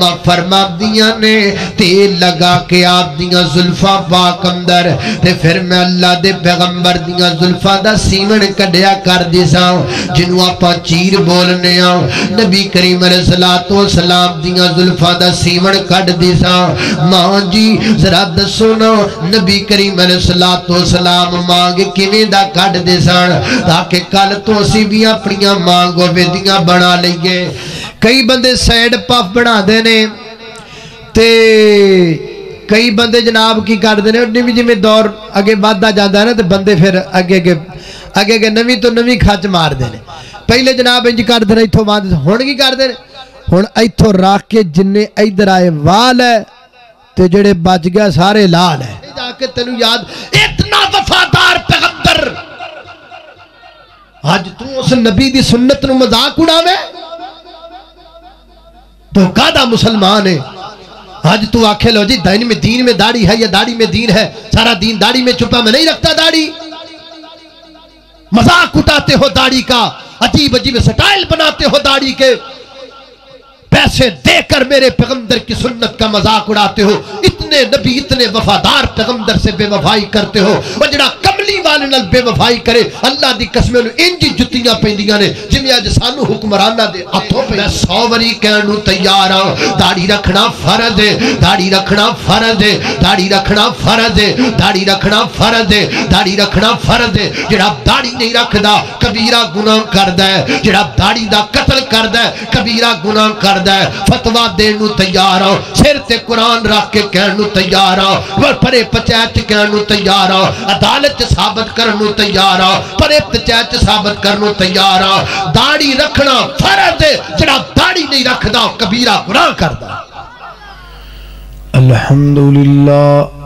अम्मा फरमा दिया ने, तेल लगा के आप दिया जुल्फा पाक अंदर, ते फिर मैं अल्लाह दे पैगंबर दिया जुल्फा दा सीवन कढ़िया कर दिसा। जिन्हों आप चीर बोलने आ, नबी करीम सलातो सलाम दिया जुल्फा दा सीवन कढ़ दिसा। माँ जी, जरा दसो ना, नबी करीम सलातो सलाम मांग दा कढ़ दे सन ताकि कल तो असी भी अपनिया मांगो वेदियाँ बना लईए कई बंदे सैड पफ बनाते ते कई बंदे जनाब की करते हैं उन्हें भी जिमें दौर अगे बढ़ता जाता है ना तो बंदे फिर अगे अगे अगे अगे नवी तो नवी खच मारते हैं पहले जनाब इंज करते हैं इतों बाद हूँ की करते हैं हूँ इतों रख के जिन्ने इधर आए वाल है तो जेड़े बच गया सारे लाल है। तेन याद, इतना वफादार पैगंबर! अज तू उस नबी की सुन्नत मज़ाक उड़ावे तो कादा मुसलमान है। आज तू आखे, लो जी दिन में दीन में दाढ़ी है या दाढ़ी में दीन है? सारा दीन दाढ़ी में छुपा में नहीं रखता दाढ़ी। मज़ाक उठाते हो दाढ़ी का अजीब अजीब स्टाइल बनाते हो दाढ़ी के। पैसे देकर मेरे पैगंबर की सुन्नत का मज़ाक उड़ाते हो। इतने नबी, इतने वफादार पैगंबर से बेवफाई करते हो। और जड़ा कमली वाले बेवफाई करे, अल्लाह दी कसम इंज जुतियाँ पैंदियाँ ने जिवें अज सानू हुक्मराना दे 100 वरी कहण नु तैयार हाँ दाढ़ी रखना फ़र्ज़ है, दाढ़ी रखना फ़र्ज़ है, दाढ़ी रखना फ़र्ज़ है, दाढ़ी रखना फ़र्ज़ है, दाढ़ी रखना फ़र्ज़ है। जेड़ा दाढ़ी नहीं रखदा, कबीरा गुनाह करदा है। जेड़ा दाढ़ी दा कत्ल करदा है, कबीरा गुनाह करदा है। फतवा नु तैयार हाँ सिर ते कुरान रख के कहण नु तैयार हाँ पर पंचायत नु तैयार हाँ अदालत साबित करन तैयार हाँ परे च साबित करन तैयार हाँ दाढ़ी रखना फ़र्ज़ है जेड़ा दाढ़ी नहीं रखदा, कबीरा गुनाह करदा। अल्हम्दुलिल्लाह।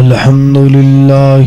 अल्हम्दुलिल्लाह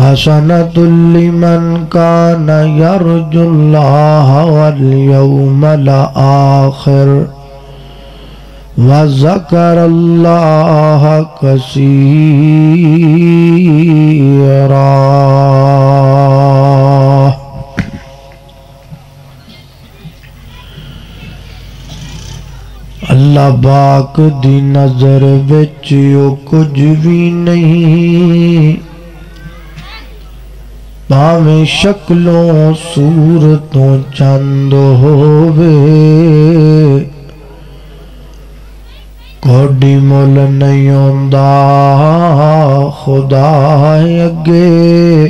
लिमन कान यरजुल्लाह वल यौमल आखिर व ज़कर अल्लाह कसीरा। अल्लाह बाक दी नज़र बिच कुछ भी नहीं। भावें शक्लों, सूरतों, चंद होवे। कोडी मुल नहीं आंदा खुदा अगे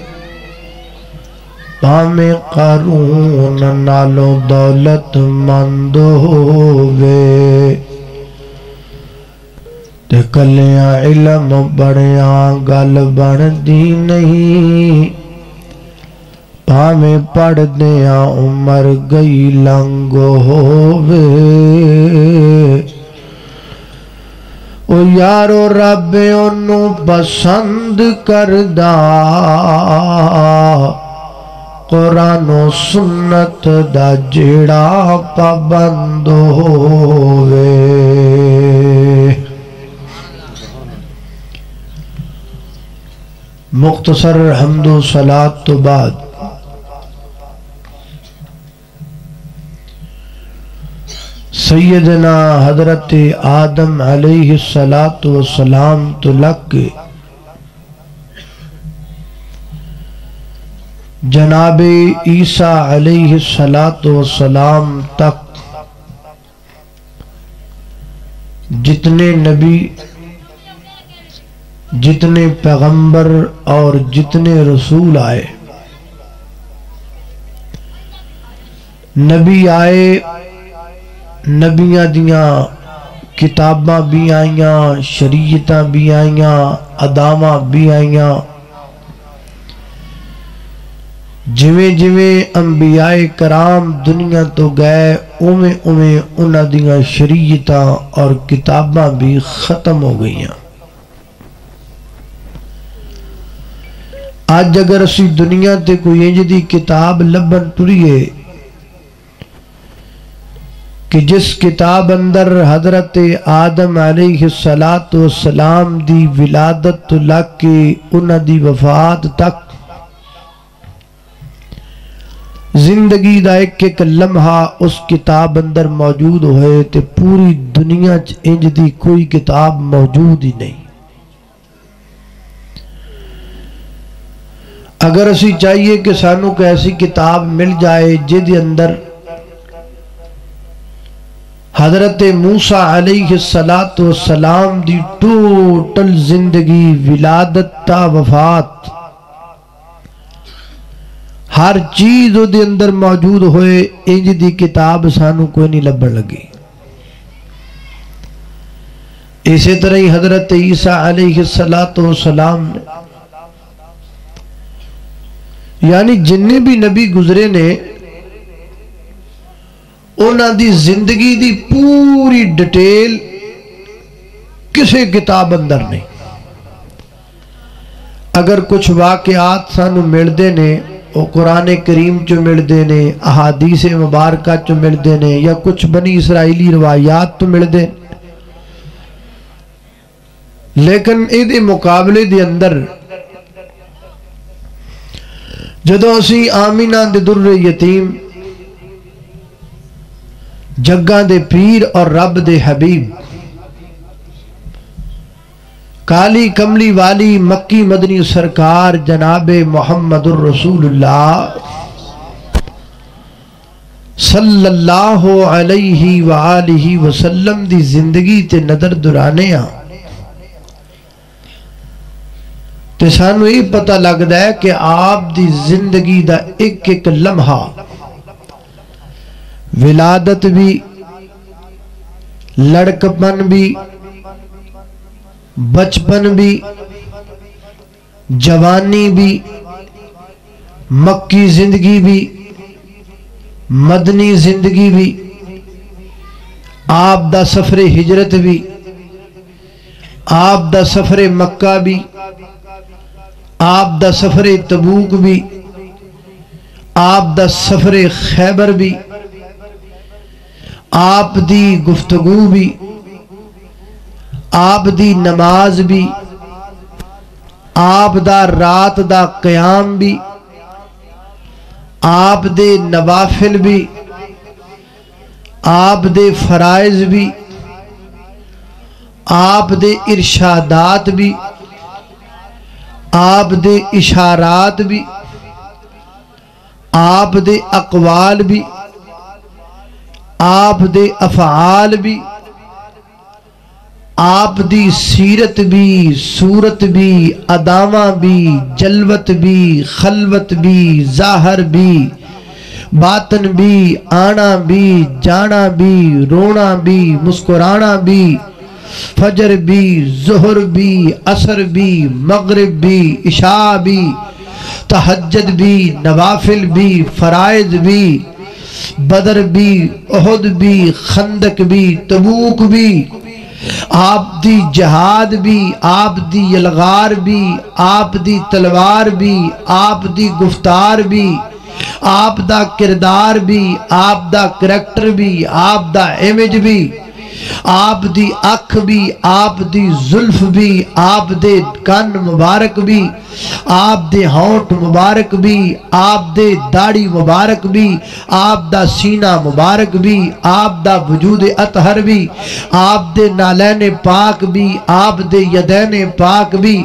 भावें कारून नालों दौलतमंद होवे। ते कलिया इलम, बड़िया गल बनदी नहीं। भावें पढ़दिया उमर गई लंग होवे। ओ यारो रब ओनू पसंद करदा। कुरानो सुन्नत दा जेड़ा पाबंद होवे। मुख्तसर हमदो सलात तो बाद। सैदना हज़रत आदम सलात सलाम तो लग जनाब ईसा सलात सलाम तक, जितने नबी, जितने पैगंबर और जितने रसूल आए, नबी आए नबिया दिया, किताबा भी आईया शरीयत भी आईया अदाव भी आईया जिमें जिमें अंबियाए कराम दुनिया तो गए उवें उवें उन्होंने शरीयत और किताबा भी खत्म हो गई अज अगर असी दुनिया ते कोई इंज की किताब लभन तुरीए कि जिस किताब अंदर हज़रत आदम सलाम दी विलादत लग के उन्होंने वफात तक, ज़िंदगी का एक एक लम्हा उस किताब अंदर मौजूद होए तो पूरी दुनिया च इंज की कोई किताब मौजूद ही नहीं। अगर असी चाहिए कि सानू को ऐसी किताब मिल जाए जिद अंदर हज़रत मूसा सलात सलाम दी टोटल ज़िंदगी विलादत ता वफात। हर चीज़ ओदे अंदर मौजूद होए, इंज दी किताब सानू कोई नहीं लभन लगी। इस तरह ही हज़रत ईसा सलात सलाम ने, यानी जिन्ने भी नबी गुजरे ने उन्होंने ज़िंदगी की पूरी डिटेल किसी किताब अंदर नहीं। अगर कुछ वाकयात सानू मिलते ने कुरान करीम चो मिलते ने, अहादीस मुबारक चो मिलते ने, या कुछ बनी इसराइली रवायात तो मिलते लेकिन ये मुकाबले के अंदर जो असी आमीना दुर यतीम जग्गा दे पीर और रब दे हबीब काली कमली वाली मक्की मदनी सरकार जनाबे मोहम्मद रसूलुल्लाह सल्लल्लाहु अलैहि वालिहि वसल्लम दी ज़िंदगी ते नज़र दुराने आ ते सानू ये पता लगता है कि आप दी ज़िंदगी दा एक एक लम्हा विलादत भी, लड़कपन भी, बचपन भी, जवानी भी, मक्की ज़िंदगी भी, मदनी ज़िंदगी भी आप दा सफरे हिजरत भी आप दा सफरे मक्का भी आप दा सफरे तबूक भी आप दा सफरे खैबर भी आप दी गुफ्तगु भी आप दी नमाज़ भी आप दा रात दा कयाम भी आप दे नवाफिल भी आप दे फराइज भी आप दे इरशादात भी आप दे इशारात भी आप दे अकवाल भी आप दे अफाल भी, आप दी सीरत भी, सूरत भी, अदावा भी, जलवत भी, खलवत भी, जाहर भी, बातन भी, आना भी, जाना भी, रोना भी, मुस्कुराना भी, फजर भी, जोहर भी, असर भी, मगरब भी, इशा भी तहजद भी, नवाफिल भी, फ़राइज भी बदर भी अहद भी, खंदक भी, तबूक भी आप दी जहाद भी आप दी यलगार भी आप दी तलवार भी आप दी गुफ्तार भी आप दा किरदार भी आप दा करैक्टर भी आप दा इमेज भी। आप दी अख भी आप दी जुल्फ भी आप दे कन मुबारक भी आप दे होंठ मुबारक भी आप दे दाढ़ी मुबारक भी आप दा सीना मुबारक भी आप दा वजूद अतहर भी आप दे नालैन पाक भी आप दे यदैन पाक भी,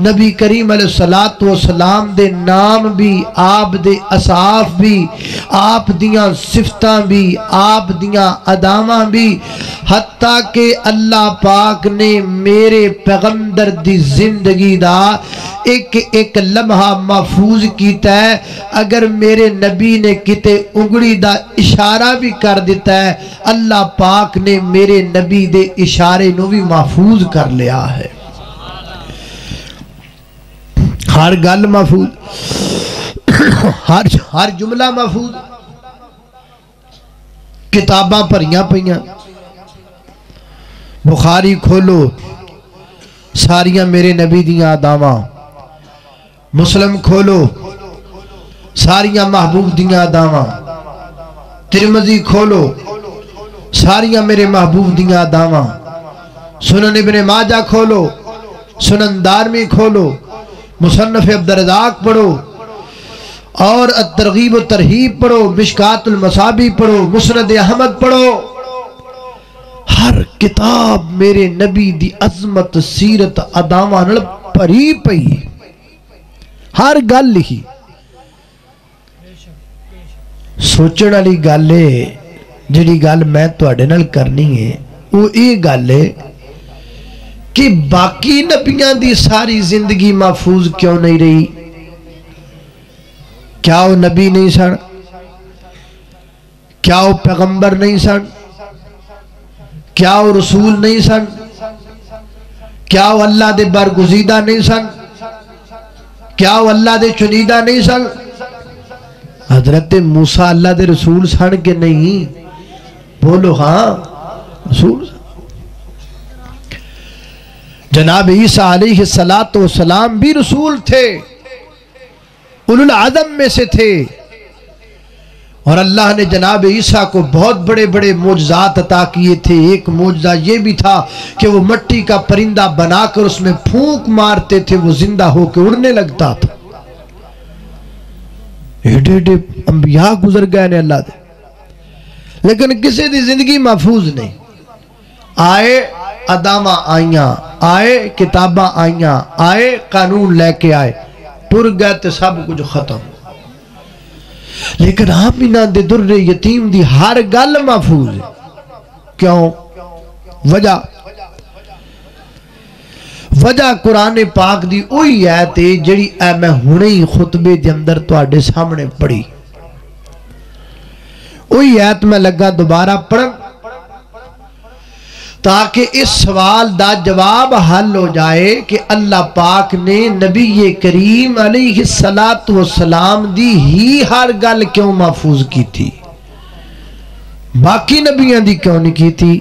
नबी करीम सलात सलाम दे नाम भी आप दे असाफ भी, आप दियाँ सिफत भी, आप दियाँ अदावा भी हत्ता के अल्लाह पाक ने मेरे पैगंबर दी ज़िंदगी दा एक एक लम्हा महफूज किया है। अगर मेरे नबी ने किते उंगली का इशारा भी कर दिता है, अल्लाह पाक ने मेरे नबी दे इशारे नु भी महफूज कर लिया है। हर गल महफूज, हर हर जुमला महफूज। किताबा भरिया पई बुखारी खोलो। सारिया मेरे नबी दियाँ अदावां मुस्लिम खोलो। सारिया महबूब दियाँ दावा। तिरमजी खोलो। सारिया मेरे महबूब दियाँ दावा। सुनन इबन माजा खोलो। सुनन दारमी खोलो। मुसनफ अब्दरजाक पढ़ो। और तरगीब तरहीब पढ़ो। मिशकातुल मसाबी पढ़ो। मुसरद अहमद पढ़ो। हर किताब मेरे नबी दी अजमत, सीरत, अदावा भरी पई हर गल लिखी सोचने वाली गल है जी गल मैं थोड़े करनी है वो ये गल है कि बाकी नबिया की सारी ज़िंदगी महफूज क्यों नहीं रही? क्या वो नबी नहीं सन? क्या वो पैगंबर नहीं सन? क्या वो रसूल नहीं सन? क्या वो अल्लाह के बरगुजीदा नहीं सन? क्या वो अल्लाह के चुनीदा नहीं सन? हज़रत मूसा अल्लाह के रसूल सन के नहीं? बोलो हाँ रसूल जनाब ईसा सलात सलाम भी रसूल थे। उलुल आदम में से थे। और अल्लाह ने जनाब ईसा को बहुत बड़े बड़े मोजात अता किए थे। एक मोजा ये भी था कि वो मट्टी का परिंदा बनाकर उसमें फूंक मारते थे, वो ज़िंदा होकर उड़ने लगता था। एडे एडे अंबिया गुजर गए ने अल्लाह दे। लेकिन किसी की ज़िंदगी महफूज नहीं। आए अदावा आईया, आए किताबा आईया, आए कानून लेके आए, टुर गए तो सब कुछ खत्म। लेकिन आमिना दे दुर्रे यतीम की हर गल महफूज है। क्यों? वजह। वजह कुरान पाक की उ है जी जड़ी मैं हूने ही खुतबे के अंदर थोड़े सामने पढ़ी। उ मैं लगा दोबारा पढ़न ताकि इस सवाल का जवाब हल हो जाए कि अल्लाह पाक ने नबी करीम सलात सलाम दी ही हर गल क्यों महफूज की थी बाकी नबिया की क्यों नहीं की थी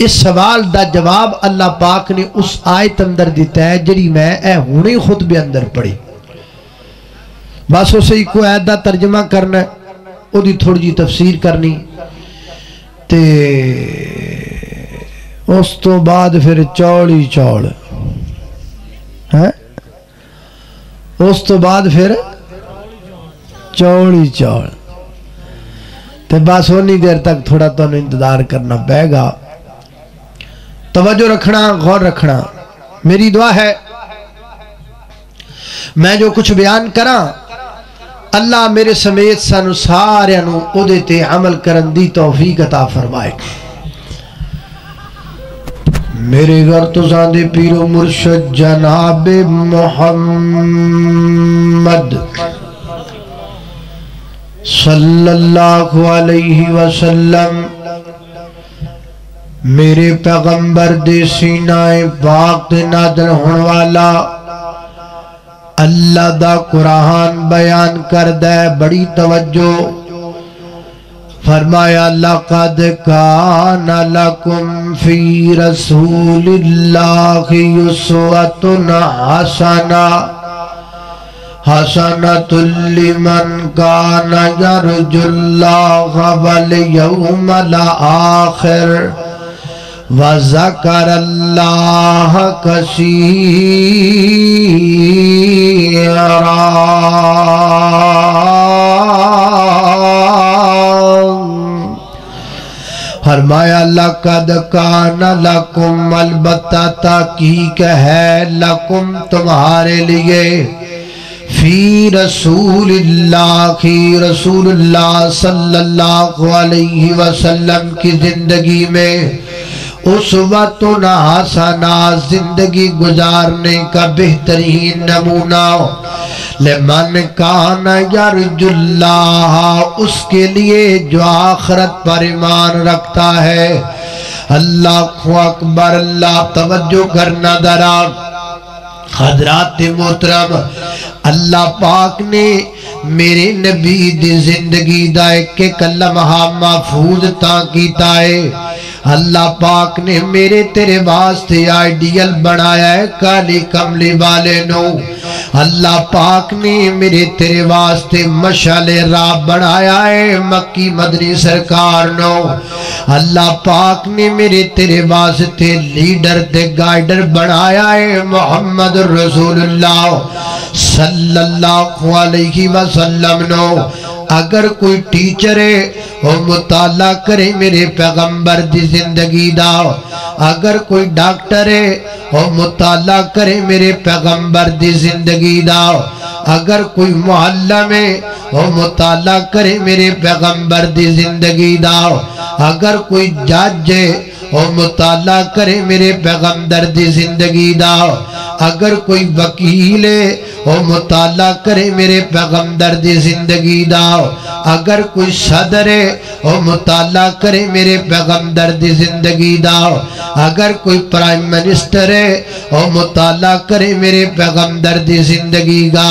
इस सवाल का जवाब अल्लाह पाक ने उस आयत अंदर दिता है जी मैं ए हुने खुतबे अंदर पढ़ी। बस उस एक आयत का तर्जमा करना वो थोड़ी जी तफसीर करनी। ते उस तो बाद फिर चौल ही चौल है? उस तो बाद फिर चौल ही तो बस उन्नी देर तक थोड़ा तो इंतज़ार करना पेगा। तवज्जो रखना, गौर रखना। मेरी दुआ है, मैं जो कुछ बयान करा, अल्लाह मेरे समेत सानू सारे अमल करन दी तौफीक अता फरमाए। मेरे घर तो सादे पीरो मुर्शद जनाब मोहम्मद सल्लल्लाहु वसल्लम। मेरे पैगंबर दे सीनाए ते नादर होने वाला अल्लाह दा कुरान बयान कर दे बड़ी तवज्जो। फरमाया, लकद कान लकुम फ़ी रसूलिल्लाहि हसना। हसनतुल लिमन कान यरजुल्लाह वल यौमल आखिर वज़कर अल्लाह कसीरा। लकद लकुम अलबत्ता है लकुम तुम्हारे लिए, फ़ी रसूल की रसूल की ज़िंदगी में, उस वक्त हसना ज़िंदगी गुजारने का बेहतरीन नमूना ले मन कान यरजुल्ला उसके लिए जो आखरत पर ईमान रखता है। अल्लाह अकबर, अल्लाह तवज्जो करना दरा हजरात मोहतरम, अल्लाह पाक ने मेरे नबी दी ज़िंदगी का एक एक लम्हा महफूज ता कीता है। अल्लाह पाक ने मेरे तेरे वास्ते आइडियल बनाया है, काली कमली वाले नो। अल्लाह पाक ने मेरे तेरे वास्ते मशाले राह बनाया है, मक्की मदनी सरकार नो। अल्लाह पाक ने मेरे तेरे वास्ते लीडर ते गाइडर बनाया है, मोहम्मद रसूलुल्लाह सल्लल्लाहु अलैहि वसल्लम नो। अगर कोई टीचर है, वो मुताला करे मेरे पैगंबर की ज़िंदगी दा। अगर कोई डॉक्टर है, वो मुताला करे मेरे पैगंबर की ज़िंदगी दा। अगर कोई मोहल्ला में वो मुताला करे मेरे पैगंबर की ज़िंदगी दा। अगर कोई जज है, वो मुताला करे मेरे पैगंबर की ज़िंदगी दा। अगर कोई वकील वो मुताला करे मेरे पैगंबर की ज़िंदगी दा। अगर कोई सदर है, वो मुताला करे मेरे पैगंबर की ज़िंदगी दा। अगर कोई प्राइम मिनिस्टर है, वो मुताला करे मेरे पैगंबर की ज़िंदगी का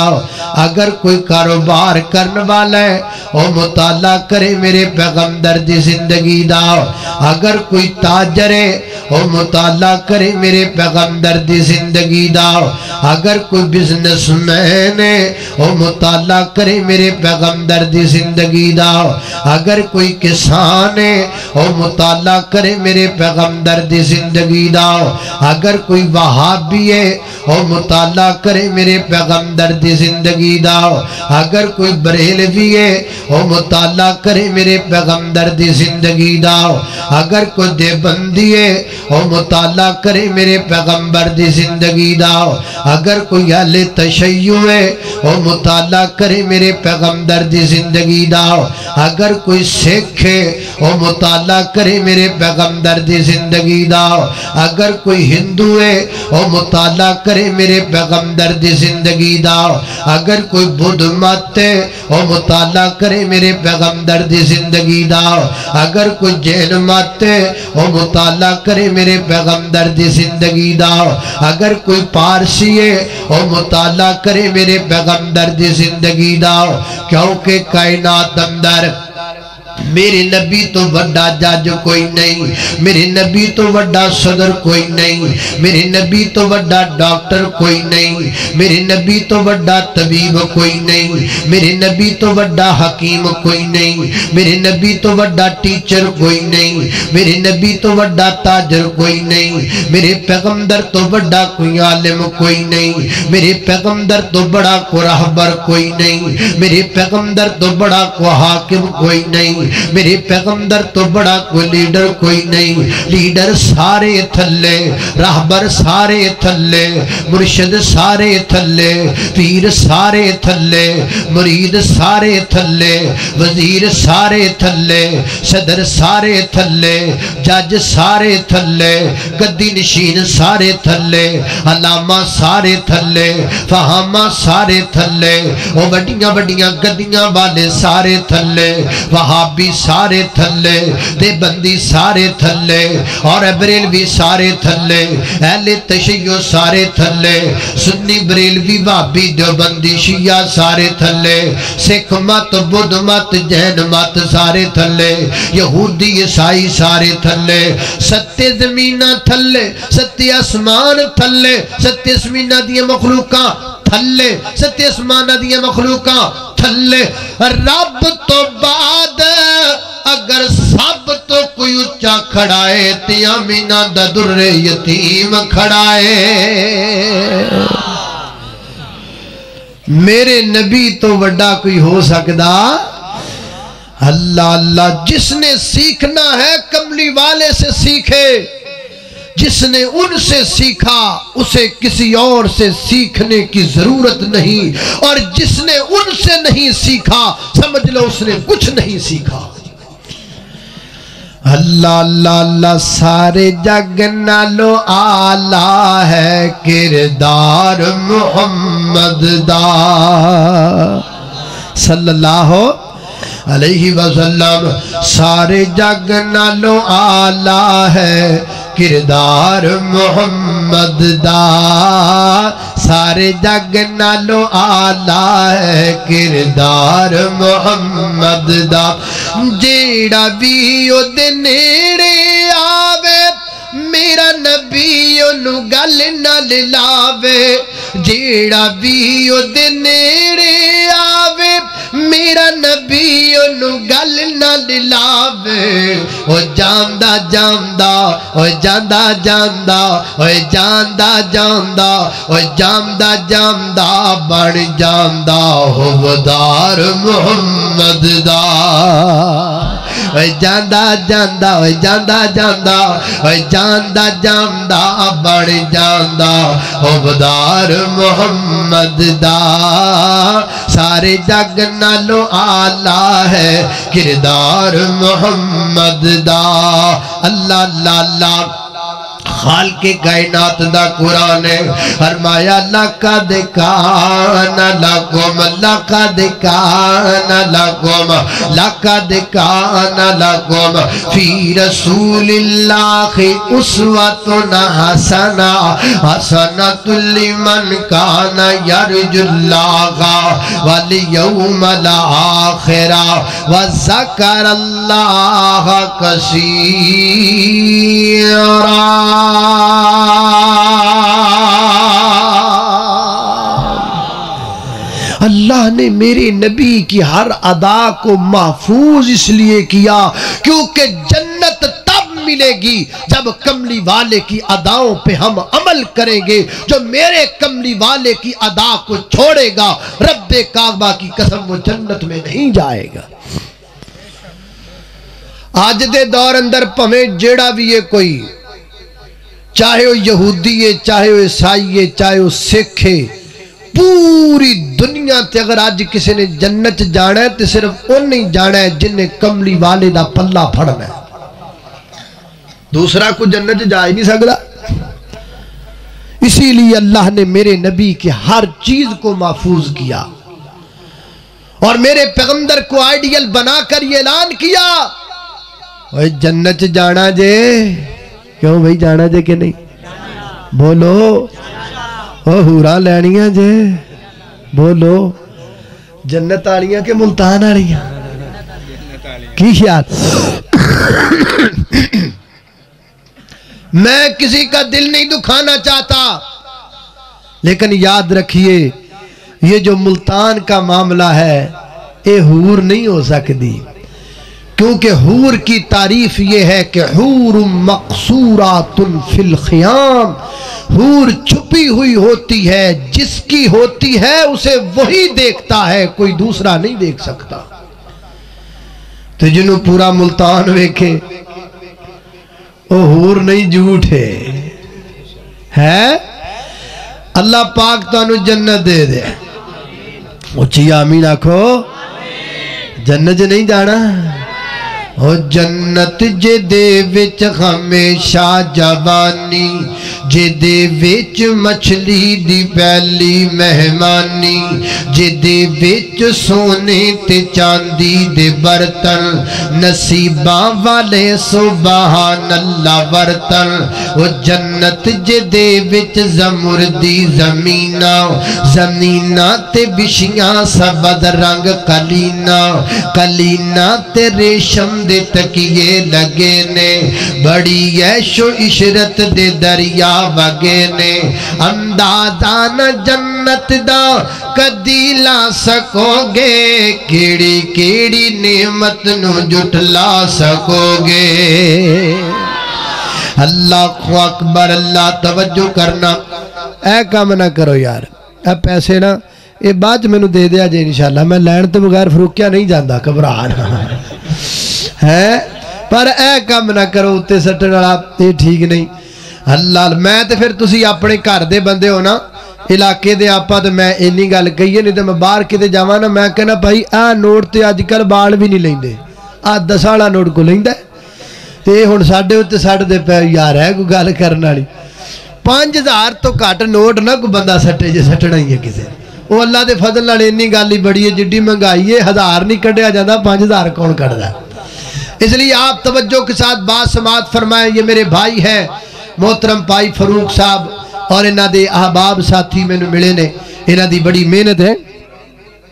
अगर कोई कारोबार करने वाला है, वो मुताला करे मेरे पैगंबर की ज़िंदगी का अगर कोई ताजर है मुताला करे मेरे पैगंबर की ज़िंदगी का अगर कोई बिज़नेस मैन है वो मुताला करे मेरे पैगंबर की ज़िंदगी का अगर कोई किसान है वो मुताला करे मेरे पैगंबर की ज़िंदगी का अगर कोई वहाबी है मुताला करे मेरे पैगंबर की ज़िंदगी अगर कोई बरेलवी है वो मुताला करे मेरे पैगंबर की ज़िंदगी अगर कोई देवबंदी है वो मुताला करे मेरे पैगंबर की ज़िंदगी अगर कोई हले तशयु है वो मुताला करे मेरे पैगंबर की ज़िंदगी अगर कोई सिख है वो मुताला करे मेरे पैगंबर की ज़िंदगी अगर कोई हिंदू है वो मुताला करे मेरे पैगंबर की ज़िंदगी का अगर कोई बुद्ध मत वो मुताला करे मेरे पैगंबर की ज़िंदगी अगर कोई जैन मत वो मुताला करे मेरे पैगंबर की ज़िंदगी का अगर कोई पारसी है, वो मुताला करे मेरे पैगंबर की ज़िंदगी का क्योंकि कायनात अंदर मेरे नबी तो बड़ा जज कोई नहीं मेरे नबी तो बड़ा सदर कोई नहीं मेरे नबी तो बड़ा डॉक्टर कोई नहीं मेरे नबी तो बड़ा तबीब कोई नहीं मेरे नबी तो बड़ा हकीम कोई नहीं मेरे नबी तो बड़ा टीचर कोई नहीं मेरे नबी तो बड़ा ताजर कोई नहीं मेरे पैगंबर तो बड़ा कोई आलिम कोई नहीं मेरे पैगंबर तो बड़ा को रहबर कोई नहीं मेरे पैगंबर तो बड़ा को हाकिम कोई नहीं मेरे पैगंबर तो बड़ा कोई लीडर कोई नहीं लीडर सारे थले राहबर सारे थल्ले मुर्शद सारे थल्ले पीर सारे थल्ले मुरीद सारे थल्ले वज़ीर सारे थल्ले सदर सारे थल्ले जज सारे थले गद्दी नशीन सारे थले अलामा सारे थले फहामा सारे थले वो वड्डियाँ वड्डियाँ गद्दियाँ वाले सारे थले वहाबी सारे थले ते बंदी सारे थल्ले, और बरेल भी सारे थल्ले, अहले तशैयो सारे थल्ले, सुन्नी बरेल भी भाभी देवबंदी शिया सारे थल्ले, सिख मत, बुद्ध मत, जैन मत सारे थले यहूदी ईसाई सारे थले सत्य जमीना थले सत्य आसमान थले सत्य जमीना दिया मखलूका थल्ले, सत्य आसमान दिया मखलूका, थल्ले। रब तो बाद अगर सब तो कोई उच्चा खड़ाए तिया मीना दुर्रे यतीम खड़ाए मेरे नबी तो वड्डा कोई हो सकता अल्लाह अल्लाह, जिसने सीखना है, कमली वाले से सीखे। जिसने उनसे सीखा, उसे किसी और से सीखने की ज़रूरत नहीं। और जिसने उनसे नहीं सीखा, समझ लो उसने कुछ नहीं सीखा। अल्लाह अल्लाह अल्लाह, सारे जग नालो आला है किरदार मोहम्मद दा। सल्लल्लाहु अलैहि वसल्लम, सारे जग नालो आला है किरदार मोहम्मद सारे जग नालो आला है किरदार मोहम्मद दा। जेड़ा भी ओदे आवे, मेरा नबी ओनू गल नाल लावे। जेड़ा भी ओदे नेड़े मेरा नबी ओनू गल ना दिलावे। ओ जांदा जांदा, ओ जांदा जांदा, ओ जांदा जांदा, ओ जांदा जांदा बन जांदा होवदार मोहम्मद दा। ਓਏ ਜਾਂਦਾ ਜਾਂਦਾ ਓਏ ਜਾਂਦਾ ਜਾਂਦਾ ਓਏ ਜਾਂਦਾ ਜਾਂਦਾ ਬਣ ਜਾਂਦਾ ਹੁਬਦਾਰ ਮੁਹੰਮਦ ਦਾ ਸਾਰੇ ਜੱਗ ਨਾਲੋਂ ਆਲਾ ਹੈ ਕਿਰਦਾਰ ਮੁਹੰਮਦ ਦਾ ਅੱਲਾ ਅੱਲਾ ਅੱਲਾ खाल के कायनात दा कुरान है। फरमाया लका दिकान लकुम लका दिकान लकुम लका दिकान लकुम फ़ी रसूलिल्लाह उसवतुन हसना हसनतुल लिमन कान यरजुल्लाह, वल यौमल आखिरा, व ज़करल्लाह कसीरा। अल्लाह ने मेरे नबी की हर अदा को महफूज इसलिए किया क्योंकि जन्नत तब मिलेगी जब कमली वाले की अदाओं पे हम अमल करेंगे, जो मेरे कमली वाले की अदा को छोड़ेगा रब काबा की कसम वो जन्नत में नहीं जाएगा। आज दे दौर अंदर भवे जेड़ा भी है कोई चाहे वो यहूदी है, चाहे वो ईसाई है, चाहे वो सिख है, पूरी दुनिया से अगर आज किसी ने जन्नत जाना है तो सिर्फ़ उन्हें ही जाना है जिन्हें कमली वाले का पला फड़ना है। दूसरा को जन्नत जा ही नहीं सकता। इसीलिए अल्लाह ने मेरे नबी के हर चीज़ को महफूज किया और मेरे पैगंबर को आइडियल बनाकर ये ऐलान किया जन्नत जाना जे। क्यों भाई, जाना जे कि नहीं? बोलो। ओ, हूरा लैनिया जे। बोलो। जन्नत आलियाँ के मुल्तान आलियाँ? की ख्याल? मैं किसी का दिल नहीं दुखाना चाहता। लेकिन याद रखिए, ये जो मुल्तान का मामला है, ये हूर नहीं हो सकती। क्योंकि हूर की तारीफ़ ये है कि हूर मकसूरा तुम फिलखियाम हूर छुपी हुई होती है, जिसकी होती है, उसे वही देखता है, कोई दूसरा नहीं देख सकता। तो जिन्हों पूरा मुल्तान वेखे, वो हूर नहीं झूठ है। है? अल्लाह पाक तू जन्नत दे दे। उची आमीन आखो। जन्नत नहीं जाना। हो जन्नत जे दे विच हमेशा जवानी जिदे विच मछली दी पहली मेहमानी जिदे विच सोने ते चांदी दे बर्तन, नसीबा वाले सुबहान अल्लाह बर्तन वो जन्नत जिदे विच जमुरदी जमीना जमीना ते बिछियाँ सबद रंग कलीना कलीना ते रेशम दे तकिए लगे ने, बड़ी ऐशो इशरत दे दरिया वगे ने। अंदाज़ा न जन्नत दा कदी ला सकोगे, केड़ी केड़ी नेमत नु जुटला सकोगे। अल्लाह अकबर, अल्लाह तवज्जो करना। ऐ काम ना करो यार, ऐ पैसे ना ये बाद मैनू दे दिया जे इंशाल्लाह मैं लैंड तो बगैर फरूकिया नहीं जाता घबरा रहा ਹੈ ਪਰ ਇਹ ਕੰਮ ਨਾ ਕਰੋ ਉੱਤੇ ਸੱਟਣ ਵਾਲਾ ਇਹ ਠੀਕ ਨਹੀਂ ਅੱਲਾ ਮੈਂ ਤੇ ਫਿਰ ਤੁਸੀਂ ਆਪਣੇ ਘਰ ਦੇ ਬੰਦੇ ਹੋ ਨਾ ਇਲਾਕੇ ਦੇ ਆਪਾਂ ਤੇ ਮੈਂ ਇੰਨੀ ਗੱਲ ਕਹੀਏ ਨਹੀਂ ਤੇ ਮੈਂ ਬਾਹਰ ਕਿਤੇ ਜਾਵਾਂ ਨਾ ਮੈਂ ਕਹਿੰਦਾ ਭਾਈ ਆਹ ਨੋਟ ਤੇ ਅੱਜ ਕੱਲ ਬਾਲ ਵੀ ਨਹੀਂ ਲੈਂਦੇ ਆਹ 10 ਵਾਲਾ ਨੋਟ ਕੋ ਲੈਂਦਾ ਤੇ ਹੁਣ ਸਾਡੇ ਉੱਤੇ ਛੱਡ ਦੇ ਪੈ ਯਾਰ ਹੈ ਕੋਈ ਗੱਲ ਕਰਨ ਵਾਲੀ 5000 ਤੋਂ ਘੱਟ ਨੋਟ ਨਾ ਕੋਈ ਬੰਦਾ ਸੱਟੇ ਜੇ ਸੱਟਣਾ ਹੀ ਹੈ ਕਿਸੇ ਉਹ ਅੱਲਾ ਦੇ ਫਜ਼ਲ ਨਾਲ ਇੰਨੀ ਗੱਲ ਹੀ ਬੜੀ ਹੈ ਜਿੱਡੀ ਮਹਿੰਗਾਈ ਹੈ ਹਜ਼ਾਰ ਨਹੀਂ ਕੱਢਿਆ ਜਾਂਦਾ 5000 ਕੌਣ ਕੱਢਦਾ इसलिए आप तवज्जो के साथ बात समात फरमाएँ, ये मेरे भाई हैं, मोहतरम भाई फरूक साहब और इन्हों के अहबाब साथी मैंने मिले ने। इन्हों की बड़ी मेहनत है।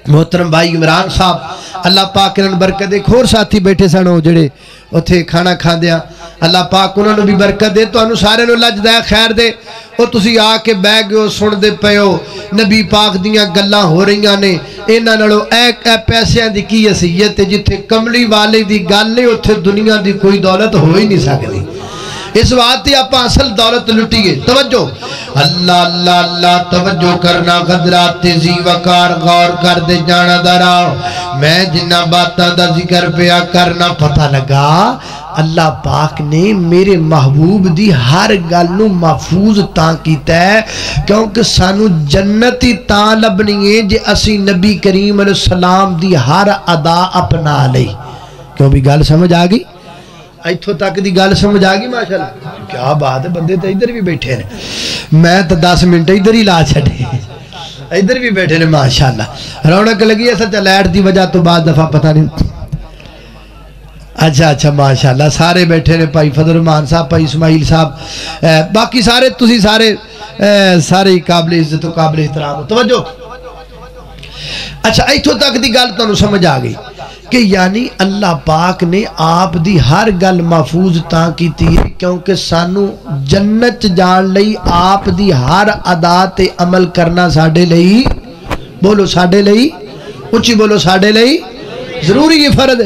मोहतरम भाई इमरान साहब, अल्लाह पाक बरकत एक होर साथी बैठे सन वो उत्थे खाना खाद्या अल्लाह पाक उन्होंने भी बरकत दे तो सारे लजदा खैर दे वो तुम आके बह गए सुनते पे हो नबी पाक दियाँ गल् हो रही ने इन्हों पैसों की की असीयत है जिथे कमली वाले की गल है उत्थे दुनिया की कोई दौलत हो ही नहीं सकती इस बात की आप असल दौलत लुटीए तवज्जो। अल्लाह अल्लाह अल्लाह, तवज्जो करना खदरा तेज़ी वकार, गौर कर दे जाना दरा मैं जिन्ना बातों का ज़िक्र पिया करना पता लगा, अल्लाह पाक ने मेरे महबूब की हर गल महफूज ता किया क्योंकि सानू जन्नत ही ता लभनी है जे असी नबी करीम सलाम की हर अदा अपना ली क्यों भी गल समझ आ गई? इतों तक की गल समझ आ गई माशा क्या बात है बंदे तो इधर भी बैठे ने। मैं तो दस मिनट इधर ही ला छे इधर भी बैठे ने माशाला रौनक लगी सच्चा लैट की वजह तो बाद दफ़ा पता नहीं। अच्छा अच्छा माशाला सारे बैठे ने भाई फजल रहमान साहब भाई इसमाइल साहब। बाकी सारे तुम सारे ए, सारे काबिल इज़्ज़त काबिल एहतराम तवज्जो। अच्छा इतों तक की गल तुम समझ आ गई। कि यानी अल्लाह पाक ने आप दी हर गल महफूज ता की क्योंकि सानू जन्नत जान लई आप दी हर अदा ते अमल करना साडे लई। बोलो साडे लई उच्ची बोलो साडे लई। ज़रूरी है फ़र्ज़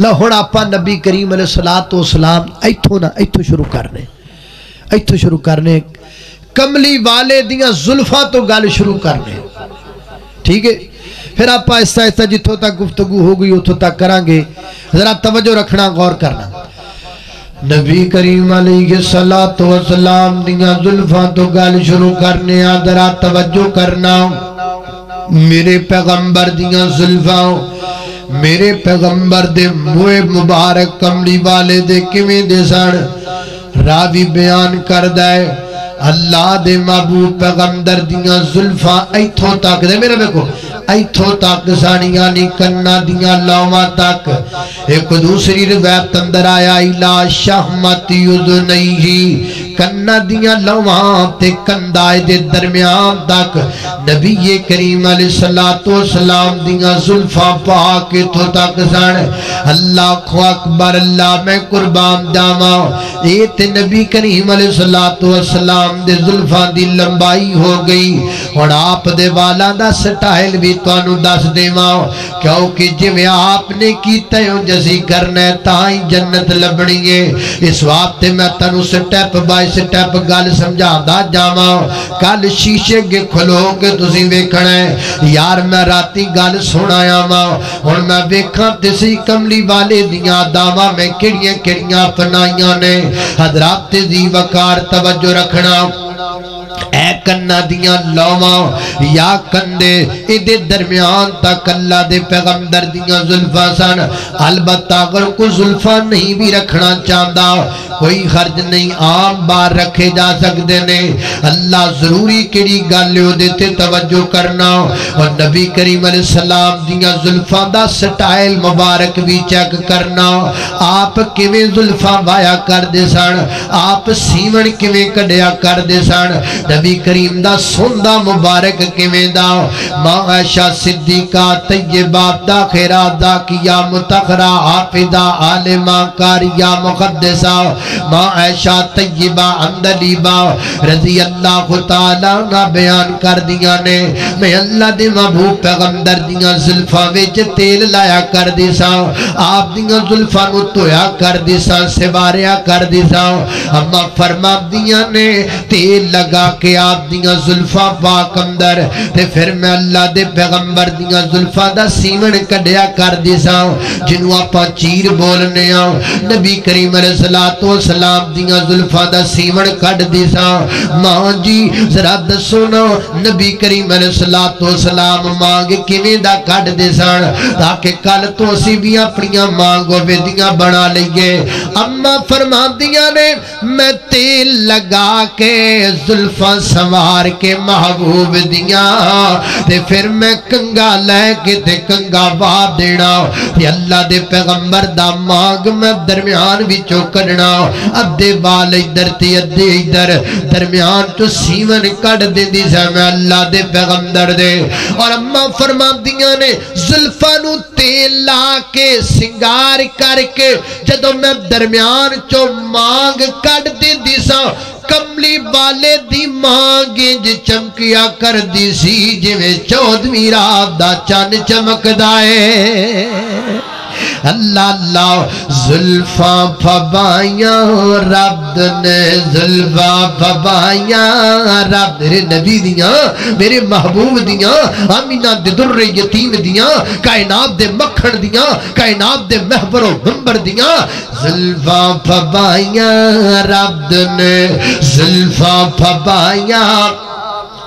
लो हूँ आप नबी करीम सलाह तो सलाम इतों ना इतों शुरू करने। इतों शुरू करने। कमली वाले दियाँ जुल्फा तो गल शुरू करने। ठीक है? फिर आप आहिस्ता आहिस्ता जितों तक गुफ्तगु हो गई उतों तक करा जरा तवज्जो रखना, गौर करना। नबी करीम के सलाह तो सलाम दिया जुल्फा तो गल शुरू करने जरा तवज्जो करना। मेरे पैगंबर दिया जुल्फा, मेरे पैगंबर दे मुए मुबारक कमली वाले दे किवें दे सन रावी बयान कर दे अल्लाह दे महबूब पैगंबर दिया जुल्फा इथों तक दे। मेरे देखो इथों तक सानिया नी कन्ना दिया लौवा तक एक दूसरी रिवायत अंदर आया इला शाहमत युद नहीं ही कन्ना दिया लौवा ते कंधा दे दरमियान तक नबी करीम सलातो सलाम दिया जुल्फा पाक इथों तक सन अल्लाह खो अकबर अल्लाह मैं कुर्बान जावा ये ते नबी करीम सलातो सलाम दे जुल्फा दी लंबाई हो गई हुन आप दे वाला दा स्टाइल भी ਤੁਹਾਨੂੰ ਦੱਸ ਦੇਵਾਂ ਕਿਉਂਕਿ ਜਿਵੇਂ ਆਪਨੇ ਕੀਤਾ ਉਂਝ ਅਸੀਂ ਕਰਨਾ ਤਾਂ ਹੀ ਜੰਨਤ ਲੱਭਣੀ ਏ ਇਸ ਵਾਸਤੇ ਮੈਂ ਤੁਹਾਨੂੰ ਸਟੈਪ ਬਾਈ ਸਟੈਪ ਗੱਲ ਸਮਝਾਉਂਦਾ ਜਾਵਾਂ ਕੱਲ ਸ਼ੀਸ਼ੇ ਅੱਗੇ ਖਲੋ ਕੇ ਤੁਸੀਂ ਵੇਖਣਾ ਯਾਰ ਮੈਂ ਰਾਤੀ ਗੱਲ ਸੁਣ ਆਇਆ ਵਾਂ ਹੁਣ ਮੈਂ ਵੇਖਾਂ ਤੁਸੀਂ ਕਮਲੀ ਵਾਲੇ ਦੀਆਂ ਦਾਵਾ ਮੈਂ ਕਿਹੜੀਆਂ ਕਿਹੜੀਆਂ ਅਪਣਾਈਆਂ ਨੇ ਹਜ਼ਰਤ ਦੀ ਵਕਾਰ ਤਵੱਜੋ ਰੱਖਣਾ ए अल्लाह जुल्फा सन अगर भी रखना चाहता कोई नहीं आम बार रखे ज़रूरी केड़ी गल ते तवज्जो करना और नबी करीम सलाम दिया जुल्फा दा स्टाइल मुबारक भी चेक करना आप किवें जुल्फा वाया करते सन आप सीवन किवें कढ़िया सन नबी करीम दा सोंदा मुबारक किवें दा माँ आयशा सिद्दीका तैयबा दाखिरा दा किया मुतखरा हाफिजा आलिमा कारिया मुकद्दसा माँ आयशा तैयबा अंदलीबा रज़ी अल्लाह तआला ना बयान कर दिया ने मैं अल्लाह दे महबूब पैगंबर दियाँ जुल्फां विच तेल लाया कर दी सा आप दियाँ जुल्फां नु धोया कर दी सा सिवारिया कर दी सा अम्मा फरमा दिया ने तेल लगा के आप दिया जुल्फा पाक अंदर, ते फिर मैं अल्लाह दे पैगंबर दिया जुल्फा सीवन कर दी जिन्हों आप चीर बोलने नबी करीम सलातो सलाम दिया जुल्फा दा सीवन कढ़ दी माँ जी, जरा दसो ना, नबी करीम सलातो सलाम मांग दा कढ़ दे सन ताकि कल तो असी भी अपनी माँ वेदियाँ बना लीए अम्मा फरमा ने, मैं तेल लगा के जुल्फा सवार के महबूब दिया, ते फिर मैं कंगा लैके ते कंगा बा देना। ते अल्लाह दे पैगंबर दा मांग मैं दरमियान विचों कढना। अद्धे बाल इधर ते अद्धे इधर, दरमियान तो सीवन कढ देंदी सा मैं अल्लाह दे पैगंबर दे। और अम्मा फरमांदियाँ ने, जुल्फा नु तेल ला के सिंगार करके जदों मैं दरमियान चो मांग कढ देंदी सा कमली वाले दी माँ गिंज चमकिया कर दी सी जिਵੇਂ चौदवी रात दा चन चमकदा है अल्लाह अल्लाह जुल्फा फबाइया रब ने जुल्फा फबाइया रब मेरे नबी दिया, मेरे महबूब दिया आमीना दे यतीम दिया, कायनात दे मक्खन दिया, कायनात दे महबरो मंबर दिया। जुल्फा फबाइया रब ने जुल्फा फबाइया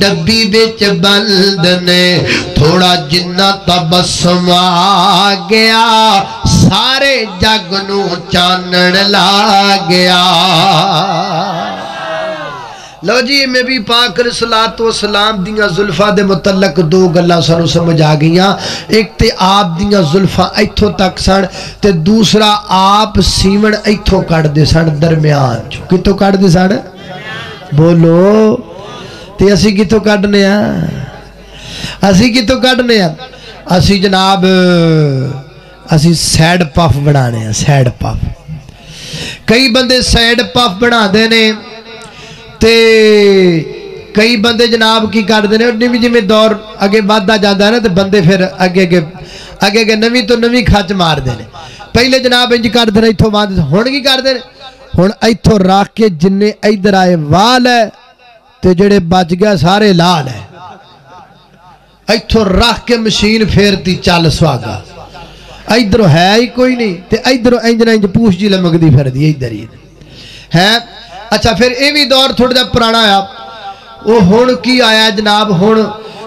डब्बी बिच बंद ने थोड़ा जिन्ना तबसम आ गया सारे जग नु चानन ला गया लो जी मैं भी पाक सलातो सलाम दिया जुल्फा दे मुतलक दो गल्ला सानू समझ आ गई एक ते आप दिया जुल्फा इथों तक सन ते दूसरा आप सीवन इथों कटते सन दरम्यान कितों कटते सन बोलो ਤੇ ਅਸੀਂ ਕਿੱਥੋਂ ਕੱਢਨੇ ਆ? ਅਸੀਂ ਕਿੱਥੋਂ ਕੱਢਨੇ ਆ? ਅਸੀਂ ਜਨਾਬ, ਅਸੀਂ ਸੈਡ ਪਫ ਬਣਾਣੇ ਆ, ਸੈਡ ਪਫ। ਕਈ ਬੰਦੇ ਸੈਡ ਪਫ ਬਣਾਉਂਦੇ ਨੇ ਤੇ ਕਈ ਬੰਦੇ ਜਨਾਬ ਕੀ ਕਰਦੇ ਨੇ ਉਹਨੇ ਵੀ ਜਿਵੇਂ ਦੌਰ ਅੱਗੇ ਵੱਧਦਾ ਜਾਂਦਾ ਹੈ ਨਾ ਤੇ ਬੰਦੇ ਫਿਰ ਅੱਗੇ ਅੱਗੇ ਅੱਗੇ ਅੱਗੇ ਨਵੀਂ ਤੋਂ ਨਵੀਂ ਖੱਚ ਮਾਰਦੇ ਨੇ। ਪਹਿਲੇ ਜਨਾਬ ਇੰਜ ਕਰਦੇ ਨੇ, ਇੱਥੋਂ ਬਾਅਦ ਹੁਣ ਕੀ ਕਰਦੇ ਨੇ? ਹੁਣ ਇੱਥੋਂ ਰੱਖ ਕੇ ਜਿੰਨੇ ਇੱਧਰ ਆਏ ਵਾਲ ਹੈ ਤੇ ਜਿਹੜੇ ਬਚ ਗਿਆ ਸਾਰੇ ਲਾਲ ਹੈ ਇੱਥੋਂ ਰੱਖ ਕੇ ਮਸ਼ੀਨ ਫੇਰਦੀ ਚੱਲ ਸਵਾਗਾ ਇਧਰ ਹੈ ਹੀ ਕੋਈ ਨਹੀਂ ਤੇ ਇਧਰ ਇੰਜ ਨਾ ਇੰਜ ਪੂਛ ਜੀ ਲਮਕਦੀ ਫਿਰਦੀ ਇਧਰ ਹੀ ਹੈ ਅੱਛਾ ਫਿਰ ਇਹ ਵੀ ਦੌਰ ਥੋੜਾ ਜਿਹਾ ਪੁਰਾਣਾ ਆ ਉਹ ਹੁਣ ਕੀ ਆਇਆ ਜਨਾਬ ਹੁਣ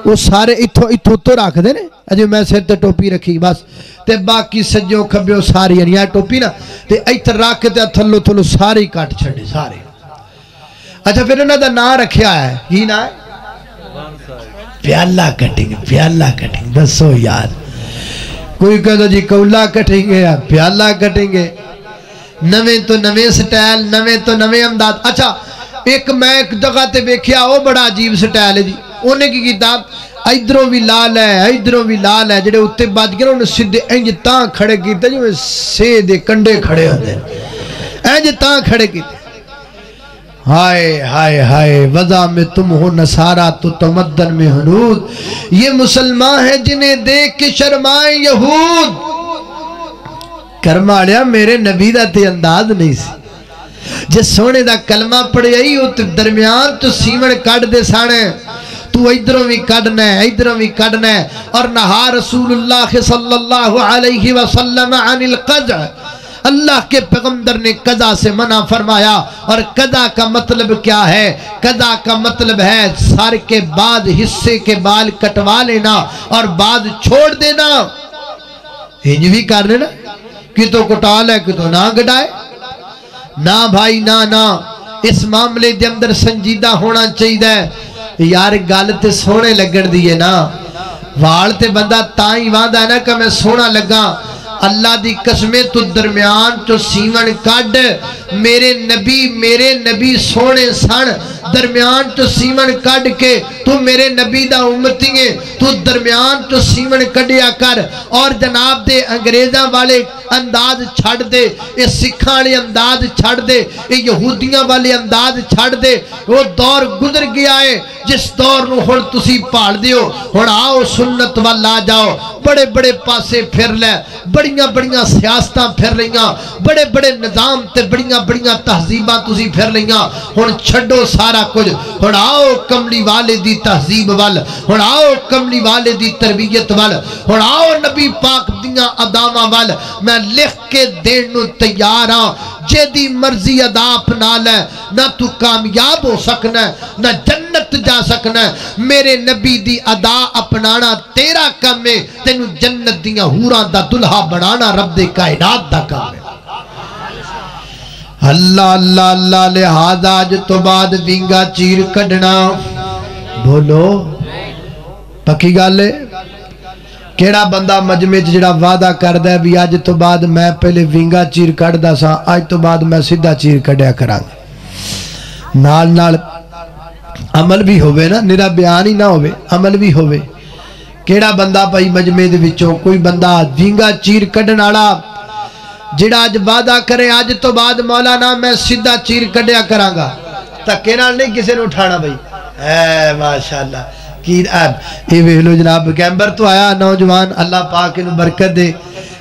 ਉਹ ਸਾਰੇ ਇੱਥੋਂ ਇੱਥੋਂ ਉੱਤੋਂ ਰੱਖਦੇ ਨੇ ਅਜੇ ਮੈਂ ਸਿਰ ਤੇ ਟੋਪੀ ਰੱਖੀ ਬਸ ਤੇ ਬਾਕੀ ਸੱਜੋ ਖੱਬਿਓ ਸਾਰੀ ਯਾਨੀ ਆ ਟੋਪੀ ਨਾ ਤੇ ਇੱਥੇ ਰੱਖ ਤੇ ਥੱਲੋ ਥੱਲੋ ਸਾਰੇ ਕੱਟ ਛੱਡੇ ਸਾਰੇ अच्छा फिर इन्हों का ना रखा है। की ना है? प्याला कटिंग प्याला कटिंग, दसो यार। कोई कहता जी, कौला कटेंगे या प्याला कटेंगे नवे तो नवे स्टाइल, नवे तो नवे अंदाज अच्छा एक मैं एक जगह ते वेख्या वो बड़ा अजीब स्टाइल है जी। उन्हें की किया इधरों भी लाल है, इधरों भी लाल है। जेडे उत्ते बज गए उन्हें सीधे इंज ता खड़े किए जिम्मे से दे कंडे खड़े होते इंज ता खड़े किए हाय हाय हाय वजा में तुम हो नसारा तो तमद्दन में हनूद। ये मुसलमान है जिन्हें देख के शर्माए यहूद। करमाड़िया मेरे नबी का ते अंदाज नहीं सी। जे सोने का कलमा पढ़िया ही दरम्यान तो सीवण कट दे साने तू इधरों भी कढ़ना है, इधरों भी कढ़ना है। और नहा रसूलुल्लाह सल्लल्लाहु अलैहि वसल्लम अनिल कज़। अल्लाह के पैगंबर ने कदा से मना फरमाया, और कदा का मतलब क्या है? कदा का मतलब है, सर के बाद हिस्से के बाल कटवा लेना और बाद छोड़ देना। इंज भी कर लेना। कि तो कटा ले कि तो ना गटाए ना भाई, ना ना। इस मामले के अंदर संजीदा होना चाहिए यार, गल तो सोहने लगन दी है ना। वाल ते बंदा ता ही वादा है ना कि मैं सोहना लगा अल्लाह की कसमे तू दरम्यान चो सीवन कड मेरे नबी मेरे नबी सोने सन। दरम्यान चो सीवन कड के तू मेरे नबी का उम्मती है तू दरम्यान चो सीवन कढ़िया कर और जनाब दे अंग्रेजा वाले अंदाज छड़ दे सिखा वाले अंदाज छड़ दे ये यहूदियों वाले अंदाज छड़ दे। वो दौर गुजर गया है जिस दौर में हूँ तुम भाल दो हूँ आओ सुन्नत वाल आ जाओ। बड़े बड़े पासे फिर लै बड़िया बड़िया सियासत फिर लिया बड़े बड़े निज़ाम ते बड़िया बड़िया तहजीबा तुम फिर लिया हूँ छो सारा कुछ। हूँ आओ कमली वाले की तहजीब वाल। हूँ आओ कमली वाले की तरबीयत वाल। हूँ आओ नबी पाक दिया अदाव वाल। मैं लिख के देन तैयार हाँ जेदी मर्ज़ी अदा अपना लै, ना तू कामयाब हो सकना ना जन्नत जा सकना मेरे नबी दी अदा अपनाना तेरा कम है। तेन जन्नत दिया हूर का दुल्हा बनाना रब दे कायनात का काम है। अल्लाह अल्लाह अल्लाह, लिहाजा अज तो बाद विंगा चीर कढ़ना। बोलो, पक्की गल केड़ा बंदा मजमे च जड़ा वादा करदा है भी अज तो बाद मैं पहले विंगा चीर कढ़दा सा, अज तो बाद मैं सीधा चीर कढ़िया करांगा। नाल नाल अमल भी होवे ना बयान ही ना हो अमल भी होवे। बंदा पाई मजमे कोई बंदा जींगा चीर क्ढन आला जो अज वादा करे अज तो बाद मौला ना मैं सीधा चीर क्ढ़िया करा धक्के नहीं किसी उठाना बी है माशाला जनाब कैम्बर तो आया, नौजवान, अल्लाह पाके बरकत दे।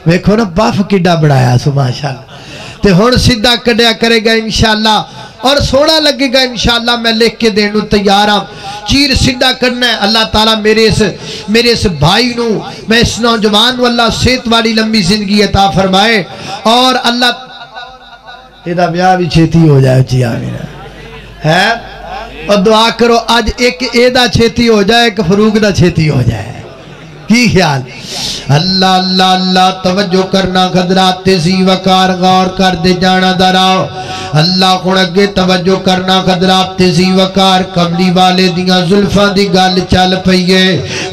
वेखो ना, बफ कि बनाया सो माशाला हूँ सीधा क्ढ़िया करेगा इनशाला और सोना लगेगा इंशाला मैं लिख के देने तैयार हाँ। चीर सीधा करना है। अल्लाह ताला मेरे इस मेरे इस भाई न, मैं इस नौजवान अल्लाह सेहत वाली लंबी ज़िंदगी अता फरमाए। और अल्लाह एदा ब्याह भी छेती हो जाए जी, आमीन। है? और दुआ करो अज एक छेती हो जाए, एक फरूक का छेती हो जाए। की ख्याल। अल्लाह अल्लाह अल्लाह, तवज्जो करना खदरात तेज़ी वकार, गौर कर दे जाना दराओ अल्लाह को अगे तवज्जो करना खदरात तेज़ी वकार, कमली वाले दिया जुल्फा दी गल चल पई है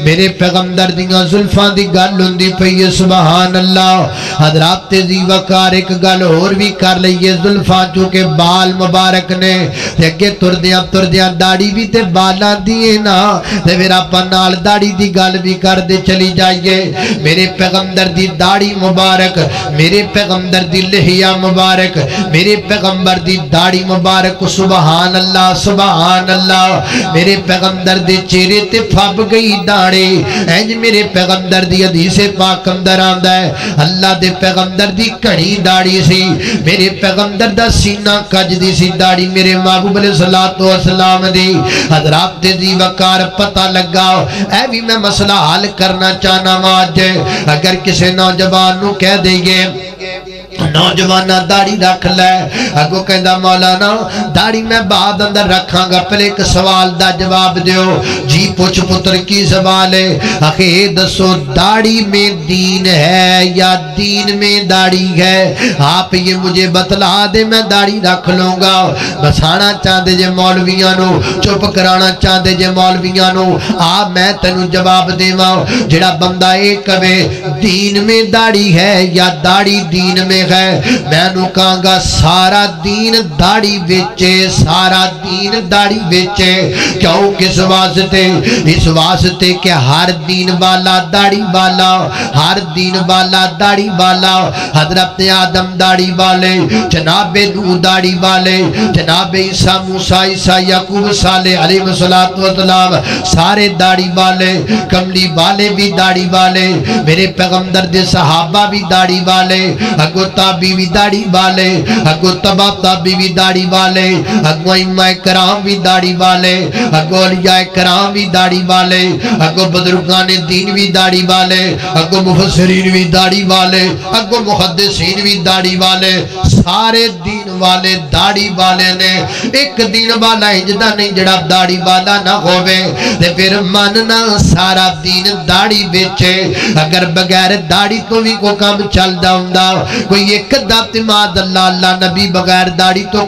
मेरे पैगंबर दिया जुल्फा दी गल होंदी पई है सुभान अल्लाह हजरात तेज़ी वकार, एक गल होर भी कर लईए जुल्फा चूँकि बाल मुबारक ने। अगे तुरदिया तुरदिया दाड़ी भी ते बालां दी ना। ते फिर आप नाल दाड़ी दी गल भी कर दे चली जाइए। मेरे पैगंबर दी दाढ़ी मुबारक, मेरे पैगंबर दी लिहिया मुबारक, मेरे पैगंबर दी दाढ़ी मुबारक सुबहान अल्लाह सुबहान अल्लाह मेरे पैगंबर दे चेहरे ते फब गई दाढ़ी। इंज मेरे पैगंबर दी हदीसे पाक अंदर आंदा है। अल्लाह दे पैगंबर दी घनी दाढ़ी सी। मेरे पैगंबर दा सीना कजदी सी दाढ़ी मेरे महबूब सलातो असलाम दी। हजरात दी वकार पता लगा ए भी मैं मसला हल करना चाहना वा अज अगर किसी नौजवान कह देइए नौजवाना दाढ़ी रख लै। अगो दाढ़ी मैं बाद अंदर पहले एक सवाल का जवाब दियो जी पुछ पुत्र, की सवाल है? दसो में दीन है या दीन में है? आप ये मुझे बतला दे, मैं दाढ़ी रख लूँगा। बसाना चाहते जे मौलविया चुप कराना चाहते जे मौलविया आ, मैं तेन जवाब देव। जड़ा बंदा ये कवे, दीन में दाढ़ी है या दाढ़ी दीन में है। मैं कहगा, सारा दीन दाढ़ी बेचे सारा दीन दाढ़ी बेचे क्यों? किस वास्ते? इस वास्ते के हर दीन वाला दाढ़ी वाला, हर दीन वाला दाढ़ी वाला, हज़रत आदम दाढ़ी वाले, जनाबे नू दाढ़ी वाले, जनाबे ईसा मूसा, ईसा यकूब, साले अलैहि सलाम सारे दाड़ी वाले, कमली वाले भी दाड़ी वाले, मेरे पैगंबर दे सहाबा भी दाड़ी वाले, अगो ताबी भी दाढ़ी वाले अगो तबा ताबी भी दाढ़ी वाले अगो इमा कराम भी दाढ़ी वाले अगो अलिया कराम भी दाढ़ी वाले अगो बुजुर्गान दीन भी दाढ़ी वाले अगो मुफसरीन भी दाढ़ी वाले अगो मुहदसिन भी दाढ़ी वाले, सारे दीन वाले दाढ़ी वाले ने, एक दिन वाला इंजदा नहीं, जड़ा दाढ़ी वाला ना होवे, ते फिर मनना सारा दीन दाढ़ी बेचे, अगर बगैर दाढ़ी तो भी को काम चलदा हुंदा, कोई तो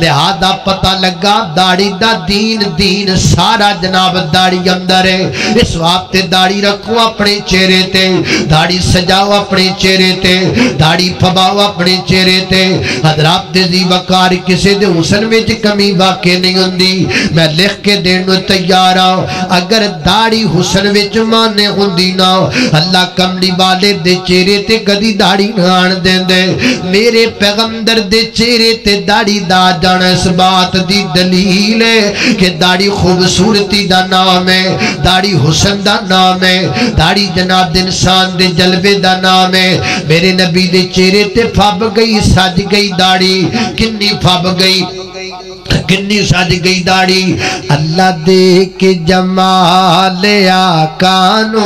लिहाजा पता लगा दा दीन दीन सारा जनाब अंदर है। इस रखो अपने चेहरे ते सजाओ अपने चेहरे ते, दाढ़ी फबाओ अपने चेहरे ते। हजरात वकार किसी हुसन विच कमी वाकई नहीं हुंदी। मैं लिख के देण हाँ अगर दाढ़ी हुसन माने हुंदी ना अल्लाह कमली वाले दे चेहरे ते कदी दाढ़ी ना आण देंदे। मेरे पैगंबर दे चेहरे ते दाढ़ी दा जाना इस बात दी दलील है कि दाढ़ी खूबसूरती दा नाम है, दाढ़ी हुसन दा नाम है, दाढ़ी जनाब इंसान दे जलवे दा नाम है। मेरे नबी दे चेहरे ते फब गई, सज गई दाड़ी किन्नी फब गई? किन्नी सज गई दाढ़ी? अल्लाह दे के जमाल आकानू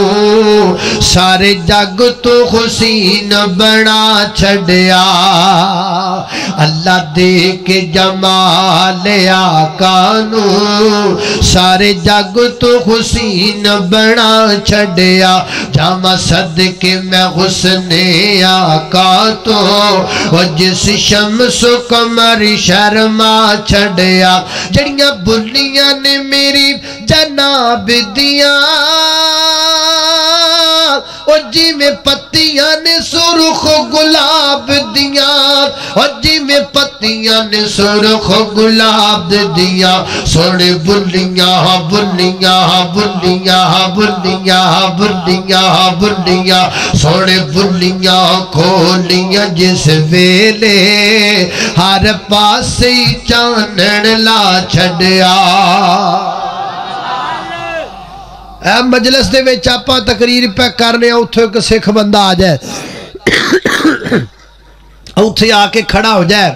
सारे जग तो हुसीन बना छड़िया। अल्लाह दे के जमाल आकानू सारे जग तो हुसीन बना छड़िया। जामा सद के मैं हुसने आका तो। जिस शम्स कमर शर्मा छड़िया जड़िया बोलिया ने मेरी जनाब दिया। और जिमें पत्तियाँ ने सुरख गुलाब दिया। जिमें पत्तियाँ ने सुरख गुलाब दिया। सोने बुलिया बुलिया बुलिया बुलिया बुलिया बुलिया सोने बुलिया खोलिया जिस वेले। हर पासे चानन ला छड़िया। ਇਹ ਮਜਲਿਸ ਦੇ ਵਿੱਚ ਆਪਾਂ ਤਕਰੀਰ ਪੈ ਕਰਨੇ ਆ ਉੱਥੇ ਇੱਕ ਸਿੱਖ ਬੰਦਾ ਆ ਜਾਏ ਉੱਥੇ ਆ ਕੇ ਖੜਾ ਹੋ ਜਾਏ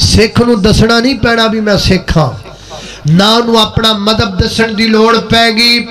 ਸਿੱਖ ਨੂੰ ਦੱਸਣਾ ਨਹੀਂ ਪੈਣਾ ਵੀ ਮੈਂ ਸਿੱਖ ਹਾਂ ਨਾ ਉਹਨੂੰ ਆਪਣਾ ਮਦਬ ਦੱਸਣ ਦੀ ਲੋੜ ਪੈਗੀ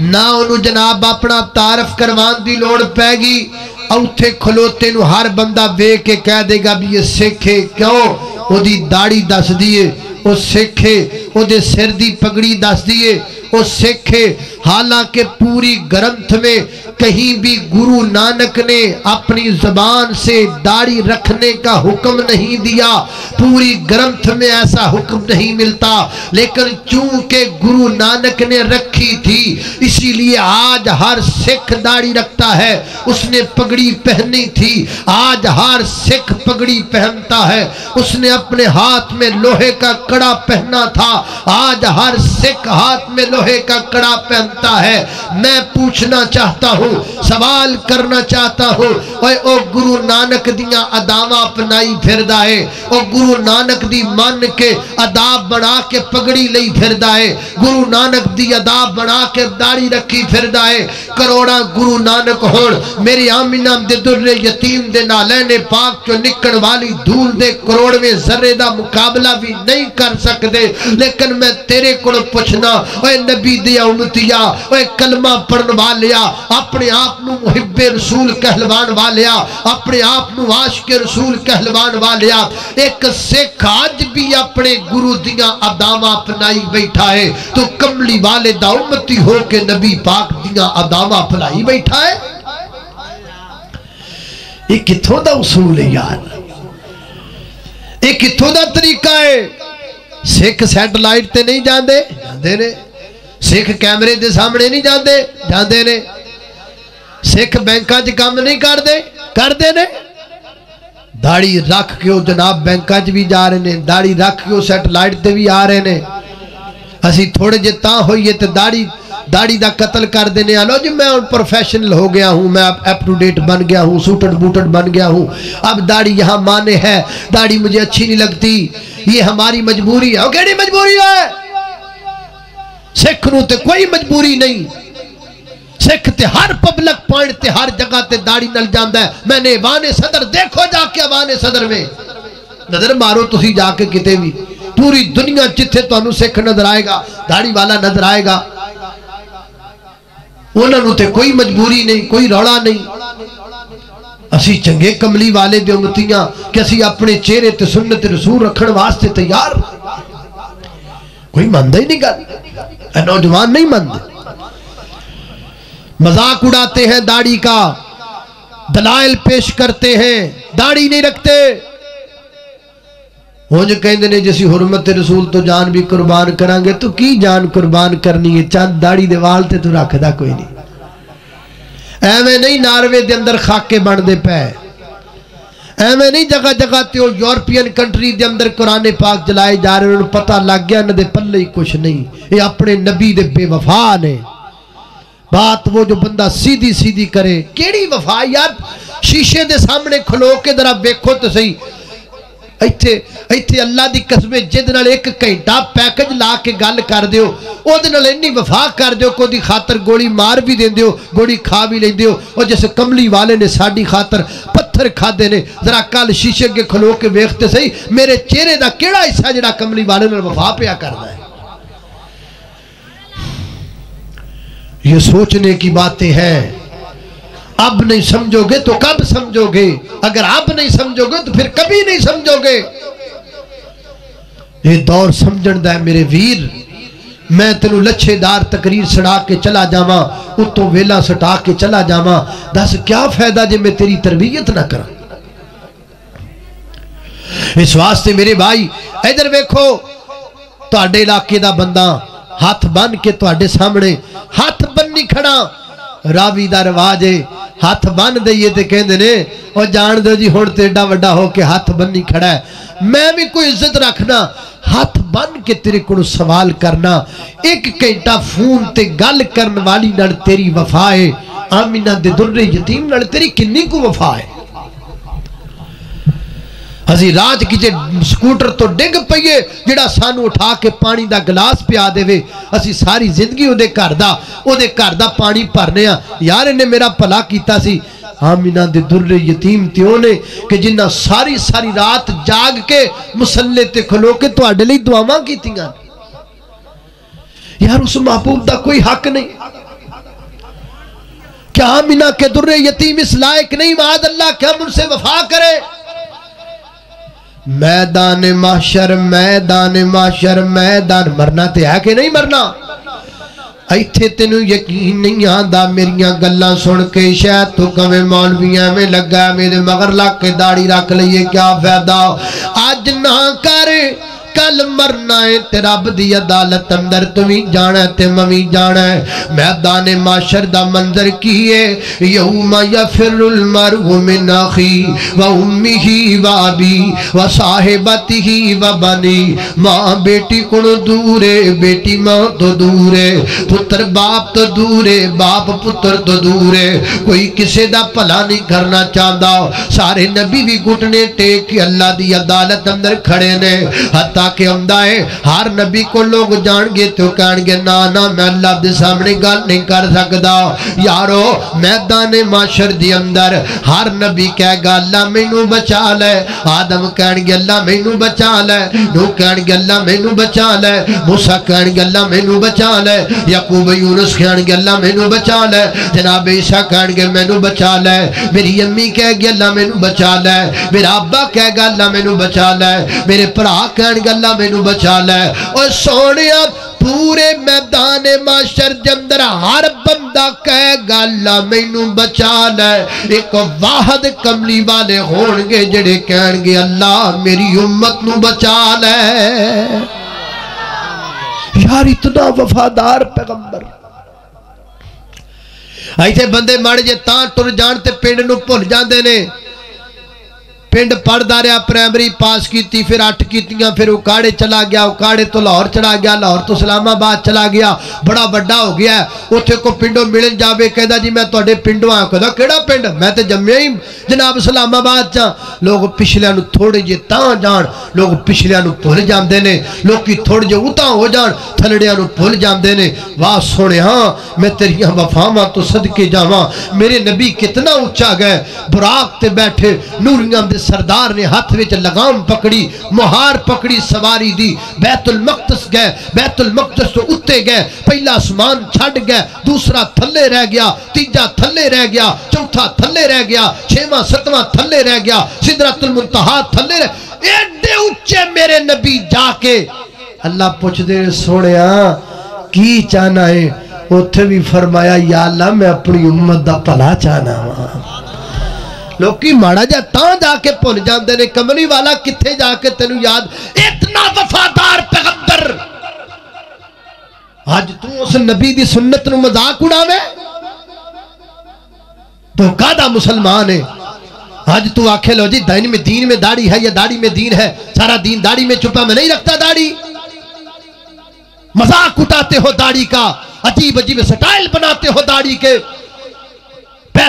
ਨਾ ਉਹਨੂੰ ਜਨਾਬ ਆਪਣਾ ਤਾਰਫ ਕਰਵਾਉਣ ਦੀ ਲੋੜ ਪੈਗੀ ਉੱਥੇ ਖਲੋਤੇ ਨੂੰ ਹਰ ਬੰਦਾ ਵੇਖ ਕੇ ਕਹਿ ਦੇਗਾ ਵੀ ਇਹ ਸਿੱਖ ਹੈ ਕਿਉਂ ਉਹਦੀ ਦਾੜੀ ਦੱਸਦੀ ਏ ਉਹ ਸਿੱਖ ਹੈ ਉਹਦੇ ਸਿਰ ਦੀ ਪਗੜੀ ਦੱਸਦੀ ਏ वो सिखे हालांकि पूरी ग्रंथ में कहीं भी गुरु नानक ने अपनी जबान से दाढ़ी रखने का हुक्म नहीं दिया पूरी ग्रंथ में ऐसा हुक्म नहीं मिलता लेकिन चूंकि गुरु नानक ने रखी थी इसीलिए आज हर सिख दाढ़ी रखता है उसने पगड़ी पहनी थी आज हर सिख पगड़ी पहनता है उसने अपने हाथ में लोहे का कड़ा पहना था। आज हर सिख हाथ में लोहे का कड़ा पहनता है। मैं पूछना चाहता हूँ, सवाल करना चाहता हूँ ओ गुरु नानक दिया अदावा अपनाई फिरदा है। ओ गुरु नानक दी मन के अदाब बना के पगड़ी लई फिरदा है। गुरु नानक दी अदाब बना के दाढ़ी रखी फिरदा है। करोड़ा गुरु नानक होण, मेरी आमिना दे दुर्रे यतीम नाले ने पाक चो निकल वाली धूल दे करोड़वे जर्रे दा मुकाबला भी नहीं कर सकते लेकिन मैं तेरे को पुछना, ओए नबी दिया उमतिया ओए कलमा पढ़न वालिया, अपने आप नु मुहिब्बे रसूल कहलवान वालिया, अपने आप नु आशिक रसूल कहलवान वालिया। एक सिख आज भी अपने गुरु दिया अदावा अपनाई बैठा है। तो कमली वाले दा उम्मती हो के नबी पाक दिया अदावा अपनाई बैठा है। ये कितों का उसूल है यार? ये कितों का तरीका है? सिख सैटेलाइट ते नहीं जाते सिख कैमरे के सामने नहीं जाते जाते ने। सिख बैंक च काम नहीं करते करते ने। दाड़ी रख के वो जनाब बैंक च भी जा रहे हैं दाड़ी रख के सैटेलाइट से भी आ रहे हैं असी थोड़े जे ता होइए तो दाढ़ी दाढ़ी का कतल कर देने लो जी, मैं प्रोफेशनल हो गया हूँ, मैं अब अप टू डेट बन गया हूँ सूटेड बूटड बन गया हूँ। अब दाढ़ी यहाँ माने है, दाढ़ी मुझे अच्छी नहीं लगती। ये हमारी मजबूरी है। और मजबूरी है? सिख नु तो कोई मजबूरी नहीं। सिख ते हर पब्लिक पॉइंट ते, हर जगह ते दाढ़ी नल जाता है। मैंने वाने सदर देखो जाके वाने सदर में। नज़र मारो तुम जाके कितने भी। पूरी दुनिया जिथे तो सिख नज़र आएगा, दाढ़ी वाला नज़र आएगा। उन्होंने तो कोई मजबूरी नहीं, कोई रौला नहीं। असी चंगे कमली वाले दे उम्मतियाँ कि असी अपने चेहरे ते सुन्नत रसूल रखण वास्ते तैयार। कोई मानता ही नहीं गल। नौजवान नहीं मानते मज़ाक उड़ाते हैं दाढ़ी का दलायल पेश करते हैं, दाढ़ी नहीं रखते। उंज कहते ने हुरमत रसूल तो जान भी कुर्बान करा तो की जान कुर्बान करनी है चंद दाड़ी दे वाल ते तू रखदा कोई नहीं एवं नहीं नारवे के अंदर खाके बनते पै एवं नहीं जगह जगह ते यूरोपियन कंट्री के अंदर कुराने पाक चलाए जा रहे उन्होंने पता लग गया इन्होंने पल्ले ही कुछ नहीं ये अपने नबी दे बेवफा ने बात वो जो बंदा सीधी सीधी करे केड़ी वफा यार शीशे के सामने खलो के जरा वेखो तो सही ਇੱਥੇ ਇੱਥੇ ਅੱਲਾ ਦੀ ਕਸਮੇ ਜਿੱਦ ਨਾਲ ਇੱਕ ਘੰਟਾ ਪੈਕੇਜ ਲਾ ਕੇ ਗੱਲ ਕਰ ਦਿਓ ਉਹਦੇ ਨਾਲ ਇੰਨੀ ਵਫਾ ਕਰ ਦਿਓ ਕਿ ਉਹਦੀ ਖਾਤਰ ਗੋਲੀ ਮਾਰ ਵੀ ਦਿੰਦੇ ਹੋ ਗੋਲੀ ਖਾ ਵੀ ਲੈਂਦੇ ਹੋ ਉਹ ਜਿਸ ਕਮਲੀ ਵਾਲੇ ਨੇ ਸਾਡੀ ਖਾਤਰ ਪੱਥਰ ਖਾਦੇ ਨੇ ਜ਼ਰਾ ਕੱਲ ਸ਼ੀਸ਼ੇ ਅੱਗੇ ਖਲੋ ਕੇ ਵੇਖਤੇ ਸਹੀ ਮੇਰੇ ਚਿਹਰੇ ਦਾ ਕਿਹੜਾ ਹਿੱਸਾ ਜਿਹੜਾ ਕਮਲੀ ਵਾਲੇ ਨਾਲ ਵਫਾ ਪਿਆ ਕਰਦਾ ਹੈ ये सोचने की बातें हैं अब नहीं समझोगे तो कब समझोगे अगर अब नहीं समझोगे तो फिर कभी नहीं समझोगे ये दौर समझण दा मेरे वीर मैं तेन लच्छेदार तकरीर सड़ा के चला जावा उतो वेला सटा के चला जावा दस क्या फायदा जे मैं तेरी तरबियत ना करा इस वास्ते मेरे भाई इधर वेखो ਤੁਹਾਡੇ ਇਲਾਕੇ ਦਾ ਬੰਦਾ ਹੱਥ ਬੰਨ ਕੇ ਤੁਹਾਡੇ ਸਾਹਮਣੇ ਹੱਥ ਬੰਨੀ ਖੜਾ ਰਾਵੀ ਦਾ ਰਿਵਾਜ ਹੈ ਹੱਥ ਬੰਨ ਦਈਏ ਤੇ ਕਹਿੰਦੇ ਨੇ ਉਹ ਜਾਣ ਦਿਓ ਜੀ ਹੁਣ ਤੇ ਏਡਾ ਵੱਡਾ ਹੋ ਕੇ ਹੱਥ ਬੰਨੀ ਖੜਾ ਹੈ ਮੈਂ ਵੀ ਕੋਈ ਇੱਜ਼ਤ ਰੱਖਣਾ ਹੱਥ ਬੰਨ ਕੇ ਤੇਰੇ ਕੋਲ ਸਵਾਲ ਕਰਨਾ ਇੱਕ ਘੰਟਾ ਫੋਨ ਤੇ ਗੱਲ ਕਰਨ ਵਾਲੀ ਨਾਲ ਤੇਰੀ ਵਫਾ ਹੈ ਆਮਿਨਾ ਦੇ ਦੁਰਰੇ ਯਤੀਮ ਨਾਲ ਤੇਰੀ ਕਿੰਨੀ ਕੁ ਵਫਾ ਹੈ ਅਸੀਂ ਰਾਜ ਕਿਤੇ ਸਕੂਟਰ ਤੋਂ ਡਿੱਗ ਪਈਏ ਜਿਹੜਾ ਸਾਨੂੰ ਉਠਾ ਕੇ ਪਾਣੀ ਦਾ ਗਲਾਸ ਪਿਆ ਦੇਵੇ ਅਸੀਂ ਸਾਰੀ ਜ਼ਿੰਦਗੀ ਉਹਦੇ ਘਰ ਦਾ ਉਹਦੇ ਘਰ ਦਾ ਪਾਣੀ ਭਰਨੇ ਆ ਯਾਰ ਇਹਨੇ ਮੇਰਾ ਭਲਾ ਕੀਤਾ ਸੀ ਆਮਿਨਾ ਦੇ ਦੁਰਰੇ ਯਤੀਮ ਤੇ ਉਹਨੇ ਕਿ ਜਿੰਨਾ ਸਾਰੀ ਸਾਰੀ ਰਾਤ ਜਾਗ ਕੇ ਮੁਸੱਲੇ ਤੇ ਖਲੋ ਕੇ ਤੁਹਾਡੇ ਲਈ ਦੁਆਵਾਂ ਕੀਤੀਆਂ यार उस महबूब का कोई हक नहीं क्या आमिना के दुर्रे यतीम इस लायक नहीं माद अल्लाह क्या मुझसे वफा करे मैदान माशर मैदान माशर, मैदान। मरना तो है कि नहीं मरना? इतने तेन यकीन नहीं आता मेरिया गल् सुन के शायद तू कवे मौलवी एवं लगा मेरे मगर लाके दाड़ी रख लीए क्या फ़ायदा? अज ना कर कल मरना है ते रब दी अदालत अंदर तुमी जाना है ते मवी जाना है। मैदान माशर दा मंजर की है? यौमा यफिरुल मरहु मिन अखी व उम्मिही व अबी व साहिबतिही व बनी। माँ बेटी कोलों दूर है? बेटी माँ तो दूर है। पुत्र बाप तो दूर है। बाप पुत्र तो दूर है। कोई किसी का भला नहीं करना चाहता सारे नबी भी घुटने टेक के अल्लाह दी अदालत अंदर खड़े ने। हत्ता के आंदा है। हर नबी को लोग जाणगे तो कहणगे, ना ना, मैं अल्लाह दे सामने गल नहीं कर सकदा। यारो, मैदान माशर दे अंदर। हर नबी कहेगा, अल्लाह मैनू बचा ले। आदम कहणगे, अल्लाह मैनू बचा ले। नूह कहणगे, अल्लाह मैनू बचा ले। मूसा कहणगे, अल्लाह मैनू बचा ले। याकूब यूनुस कहणगे, अल्लाह मैनू बचा ले। जनाब ईसा कहणगे, मैनू बचा ले। मेरी अम्मी कहेगी, अल्लाह मैनू बचा ले। मेरा अब्बा कहेगा, अल्लाह मैनू बचा ले। मेरे भरा कहणगे बंदा मेनू बचा लै। और सोने पूरे मैदान माशर जंदर हर बंदा कह गल मैनू बचा लै। एक वाहद कमली वाले हो गए जेड़े कह गए अल्लाह मेरी उम्मत न बचा लै। यार, इतना वफादार पैगंबर। इतने बंदे माड़े जे तुर जाते पिंड भुल जाते हैं ਪਿੰਡ ਪੜਦਾ ਰਿਹਾ ਪ੍ਰਾਇਮਰੀ ਪਾਸ ਕੀਤੀ ਫਿਰ 8 ਕੀਤੀਆਂ ਫਿਰ ਉਕਾੜੇ ਚਲਾ ਗਿਆ ਉਕਾੜੇ ਤੋਂ ਲਾਹੌਰ ਚਲਾ ਗਿਆ ਲਾਹੌਰ ਤੋਂ ਇਸਲਾਮਾਬਾਦ ਚਲਾ ਗਿਆ ਬੜਾ ਵੱਡਾ ਹੋ ਗਿਆ ਉੱਥੇ ਕੋ ਪਿੰਡੋਂ ਮਿਲਣ ਜਾਵੇ ਕਹਿੰਦਾ ਜੀ ਮੈਂ ਤੁਹਾਡੇ ਪਿੰਡੋਂ ਆਇਆ ਕਹਿੰਦਾ ਕਿਹੜਾ ਪਿੰਡ ਮੈਂ ਤੇ ਜੰਮਿਆ ਹੀ ਜਨਾਬ ਇਸਲਾਮਾਬਾਦ ਚ ਲੋਕ ਪਿਛਲਿਆਂ ਨੂੰ ਥੋੜੇ ਜੇ ਤਾਂ ਜਾਣ ਲੋਕ ਪਿਛਲਿਆਂ ਨੂੰ ਭੁੱਲ ਜਾਂਦੇ ਨੇ ਲੋਕੀ ਥੋੜੇ ਜੇ ਉਤਾਂ ਹੋ ਜਾਣ ਥਲੜਿਆਂ ਨੂੰ ਭੁੱਲ ਜਾਂਦੇ ਨੇ ਵਾਹ ਸੋਹਣਿਆ ਮੈਂ ਤੇਰੀਆਂ ਵਫਾਵਾਂ ਤੋਂ ਸਦਕੇ ਜਾਵਾਂ ਮੇਰੇ ਨਬੀ ਕਿਤਨਾ ਉੱਚਾ ਗਏ ਬੁਰਾਕ ਤੇ ਬੈਠੇ ਨੂਰੀਆਂ ਦੇ सरदार ने हाथ में लगाम पकड़ी, मुहार पकड़ी, सवारी दी। बैतुल मकदस गए, बैतुल मकदस तो उत्ते गए, पहला आसमान छड़ गए, दूसरा थल्ले रह गया, तीजा थल्ले रह गया, चौथा थल्ले रह गया, छेवा, सतवां थल्ले रह गया, सिदरतुल मुंतहा थल्ले रह एडे उच्चे मेरे नबी जाके। अल्लाह पुछदे सोने की चाहना है? उथे भी फरमाया, या अल्लाह, मैं अपनी उम्मत का भला चाहना वा। ਲੋਕੀ ਮਾੜਾ ਜਿਹਾ ਤਾਂ ਜਾ ਕੇ ਭੁੱਲ ਜਾਂਦੇ ਨੇ ਕਮਲੀ ਵਾਲਾ ਕਿੱਥੇ ਜਾ ਕੇ ਤੈਨੂੰ ਯਾਦ ਇਤਨਾ ਵਫਾਦਾਰ ਪੈਗੰਬਰ ਅੱਜ ਤੂੰ ਉਸ ਨਬੀ ਦੀ ਸੁਨਨਤ ਨੂੰ ਮਜ਼ਾਕ ਉਡਾਵੇਂ तो कादा मुसलमान है आज तू आखे लो जी दिन में दीन में दाढ़ी है या दाढ़ी में दीन है सारा दीन दाढ़ी में छुपा मैं नहीं रखता दाढ़ी मजाक उठाते हो दाढ़ी का अजीब अजीब स्टाइल बनाते हो दाढ़ी के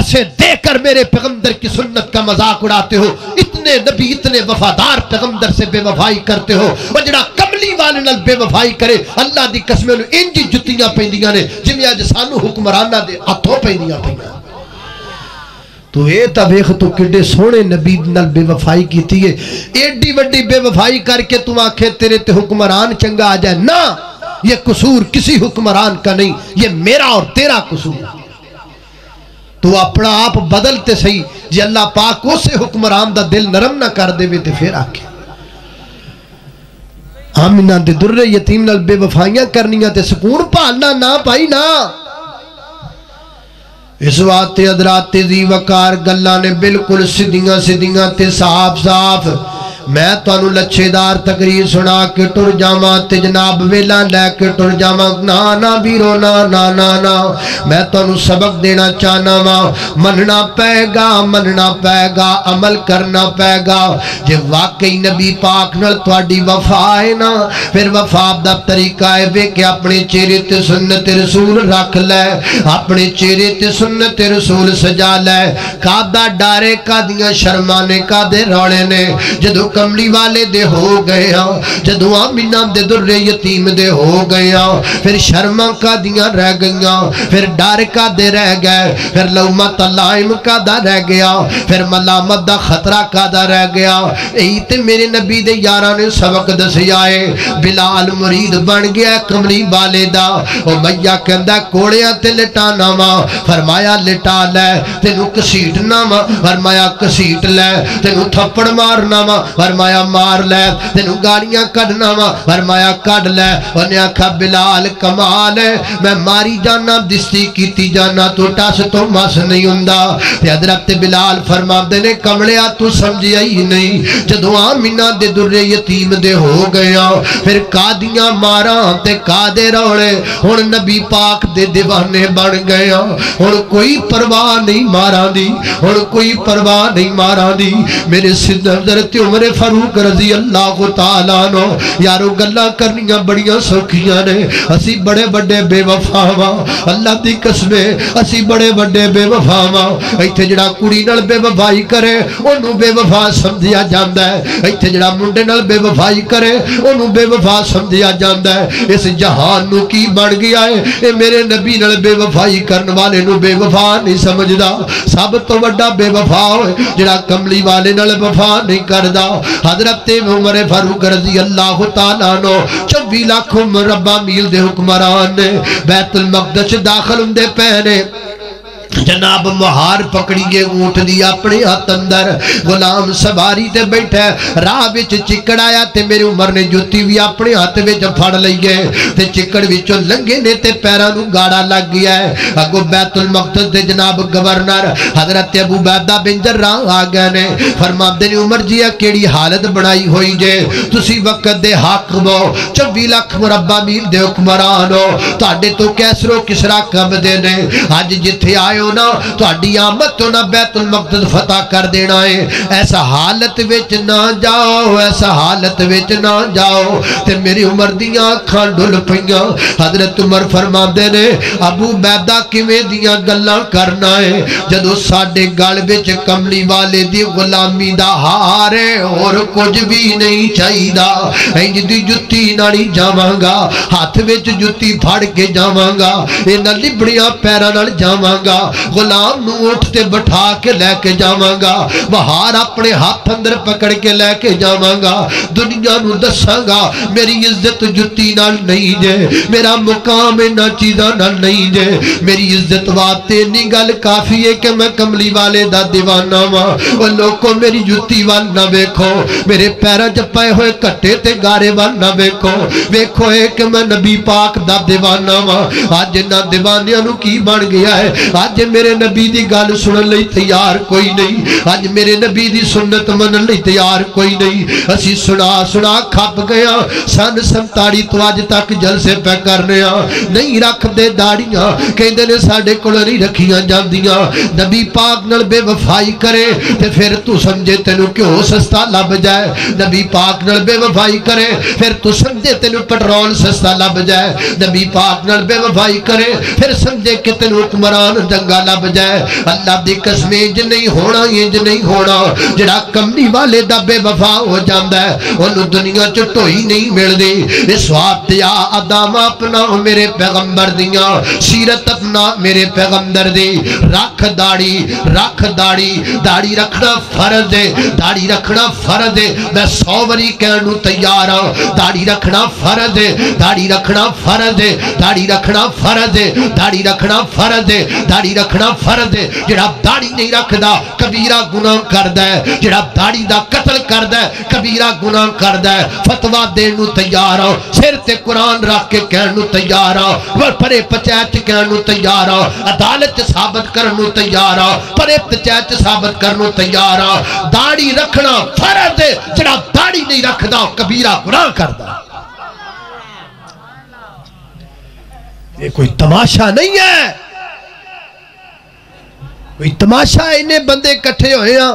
पैसे देकर मेरे पैगंबर की सुन्नत का मज़ाक उड़ाते हो। इतने नबी, इतने वफादार पैगंबर से बेवफाई करते हो। और जड़ा कमली वाले नाल बेवफाई करे। अल्लाह दी कसम इंज जुत्तियाँ पैंदियाँ ने जिवें अज सानू हुक्मराना दे, हाथों पैंदियाँ पईयां। तू ये तो वेख, तू किड्डे सोहने नबी नाल बेवफाई की है। एडी वड्डी बेवफाई करके तू आखे, तेरे ते हुक्मरान चंगा आ जाए। ना, ये कसूर किसी हुक्मरान का नहीं, ये मेरा और तेरा तू अपना आप बदलते सही। जे अल्लाह पाक उस हुक्मरान का दिल नरम ना कर दे तो फिर आखे। इन्हों के दुर्रे यतीम नाल बेवफाइया करनिया ते सुकून भालना ना भाई ना। इस वास्ते अदराते दी वकार गल्ला ने बिल्कुल सीधिया सीधिया साफ़ साफ़ मैं थानू लच्छेदार तकरीर सुना के तुर जावा तिजनाब वेला लैके तुर जावा। ना ना भीरो ना ना ना ना। मैं थानू सबक देना चाहना वा। मनना पेगा मनना पेगा, अमल करना पेगा। जे वाकई नबी पाक नाल तुहाडी वफा है ना, फिर वफा दा तरीका है वे के अपने चेहरे ते सुन्नत रसूल रख लै, अपने चेहरे ते सुन्नत रसूल सजा लै। कादा डारे, कादियाँ शर्मा ने, कादे रौले ने। जदों कमली वाले दे हो गए जदों आमिना दे दुर्रे यतीम दे हो गए फिर शर्मा का दिया रह गई फिर डर का दे रह गए। फिर लौमत लाइम का दा रह गया। फिर मलामत का खतरा का दा रह गया। यही तो मेरे नबी दे यारा ने सबक दसिया है बिलाल मुरीद बन गया कमली वाले दा। ओ मैया कहता कोड़िया ते लिटाना वा फरमाया, लिटा लै, तेन घसीटना वा फरमाया घसीट लै, तेन थप्पड़ मारना वा फरमाया मार लै, तेन गालियाँ कढ़ना वा फरमाया कढ़ लै। उन्हें आखा, बिलाल कमाल है, मैं मारी जाना, दिस्ती की जाना, तू टस तो मस नहीं हुंदा। हज़रत बिलाल फरमाते ने कमलिया तू समझिया ही नहीं, जदों आ दे दुर्रे यतीम दे हो गया, फिर कादियाँ मारा ते कादे रौले, हुन नबी पाक दे दीवाने बन गया। हुन कोई परवाह नहीं मारा दी, हुन कोई परवाह नहीं मारा दी। मेरे सिद्ध हज़रत फरूक रज़ी अल्लाह तला नो यारो गल करनिया बड़िया सौखिया ने। असी बड़े बड़े बेवफा वा। अल्लाह की कसमे, असी बड़े बड़े बेवफा वा। इतने जरा कुड़ी बेवफाई करे, ओनू बेवफा समझिया जाता है। इतने जरा मुंडे बेवफाई करे, ओनू बेवफा समझिया जाता है। इस जहान की बन गया है? ये मेरे नबी न बेवफाई करने वाले बेवफा नहीं समझदा। सब तो व्डा बेवफा हो जरा कमली वाले वफा नहीं करता हज़रत उमर फारूक रज़ी अल्लाह तला चौबी लाख उमर रबा मील दे हुक्मरान ने बैतुल मकदस दाखिल होंगे पे जनाब मुहार पकड़िए ऊँट दी अपने हाथ अंदर। गुलाम सवारी ते बैठा राह विच चिकड़ आया ते मेरी उम्र ने जुत्ती भी अपने हाथ विच फड़ लई है। ते चिकड़ विचों लंघे ने ते पैरां नु गाड़ा लग गया है। अगो बैतुल मकदस दे जनाब गवर्नर, हज़रत अबू बैदा बिन जर्रा आ गए ने। फरमांदे ने, उमर जी केड़ी हालत बनाई हुई जे? तुसी वक्त दे हाकिम हो 24 लाख मुरब्बा मील दे हुक्मरान हो। ताडे तो कैसरो किसरा कब दे ने। आज जिथे आए आयो ना थोड़ी आमद तो ना बैतुल मकदस फतेह कर देना है ऐसा हालत विच ना जाओ, ऐसा हालत विच ना जाओ। ते मेरी उम्र दियाँ अखा डुल पईया हज़रत उमर फरमाते ने, अबू बैदा किमें दियाँ गल्ला करना है जदों साडे गल विच कमली वाले दी गुलामी दा हार है और कुछ भी नहीं चाहिए इंज दी जुत्ती नाली जावगा, हाथ में जुत्ती फड़ के जावगा, इन्ह लिबड़िया पैरों जावगा। गुलाम ऊठ से बिठा के लैके जावगा। बहार अपने हाथ अंदर पकड़ के लैके जावगा। दुनिया दसागा मेरी इज़्ज़त जुत्ती नहीं जे, मेरा मुकाम इन्हों चीजा नहीं जे। मेरी इज़्ज़त वास्ते इन्नी गल काफ़ी है कि मैं कमली वाले का दीवाना वा। वो लोगों मेरी जुत्ती वाल ना वेखो, मेरे पैर च पाए हुए कट्टे ते गारे वाल ना वेखो। वेखो है कि मैं नबी पाक का दीवाना वा। अज इन्ह दीवानियों की बन गया है? अज अज मेरे नबी की गल सुन तैयार कोई नहीं। अज मेरे नबी की सुनत मन तैयार कोई नहीं। असि सुना सुना खप गए सन संताली तो अज तक जलसे पै करने नहीं रखते दाड़िया कहें साढ़े को नहीं रखिया जा नबी पाक न बेवफाई करे तो फिर तू समझे तेन घ्यो सस्ता लभ जाए। नबी पाक न बेवफाई करे, फिर तू समझे तेन पेट्रोल सस्ता लभ जाए। नबी पाक न बेवफाई करे, फिर समझे कि तेन हुक्मरान जंग चंगा लभ जाए अल्लाह की कसम इंज नहीं होना, इंज नहीं होना। जरा कमी वाले का बेवफा हो जाता है उन्होंने दुनिया च ढोई नहीं मिलती इस वास्ते आ अपना मेरे पैगंबर दिया, सीरत अपना मेरे पैगंबर दी। रख दाड़ी रख दाड़ी दाड़ी रखना फ़र्ज़ है दाड़ी रखना फ़र्ज़ है। मैं सौ वरी कहू तैयार हाँ दाड़ी रखना फ़र्ज़ है दाड़ी रखना फ़र्ज़ है दाड़ी रखना फ़र्ज़ है दाड़ी रखना फ़र्ज़ है दाड़ी रखना फ़र्ज़ है। जरा दाड़ी नहीं रखता कबीरा गुना करता है। जरा दाड़ी का कतल करता है, कबीरा गुनाह करता है। फतवा देने तैयार आओ सिर से कुरान रख के कह तैयार आओ परे पंचायत कह तैयार आओ अदालत साबित कर तैयार आओ परे पंचायत साबित कर तैयार आओ दाड़ी रखना फ़र्ज़ है। जरा दाड़ी नहीं रखता कबीरा गुनाह करता ये कोई तमाशा नहीं है। कोई तमाशा इन्ने बंदे इकट्ठे होए हैं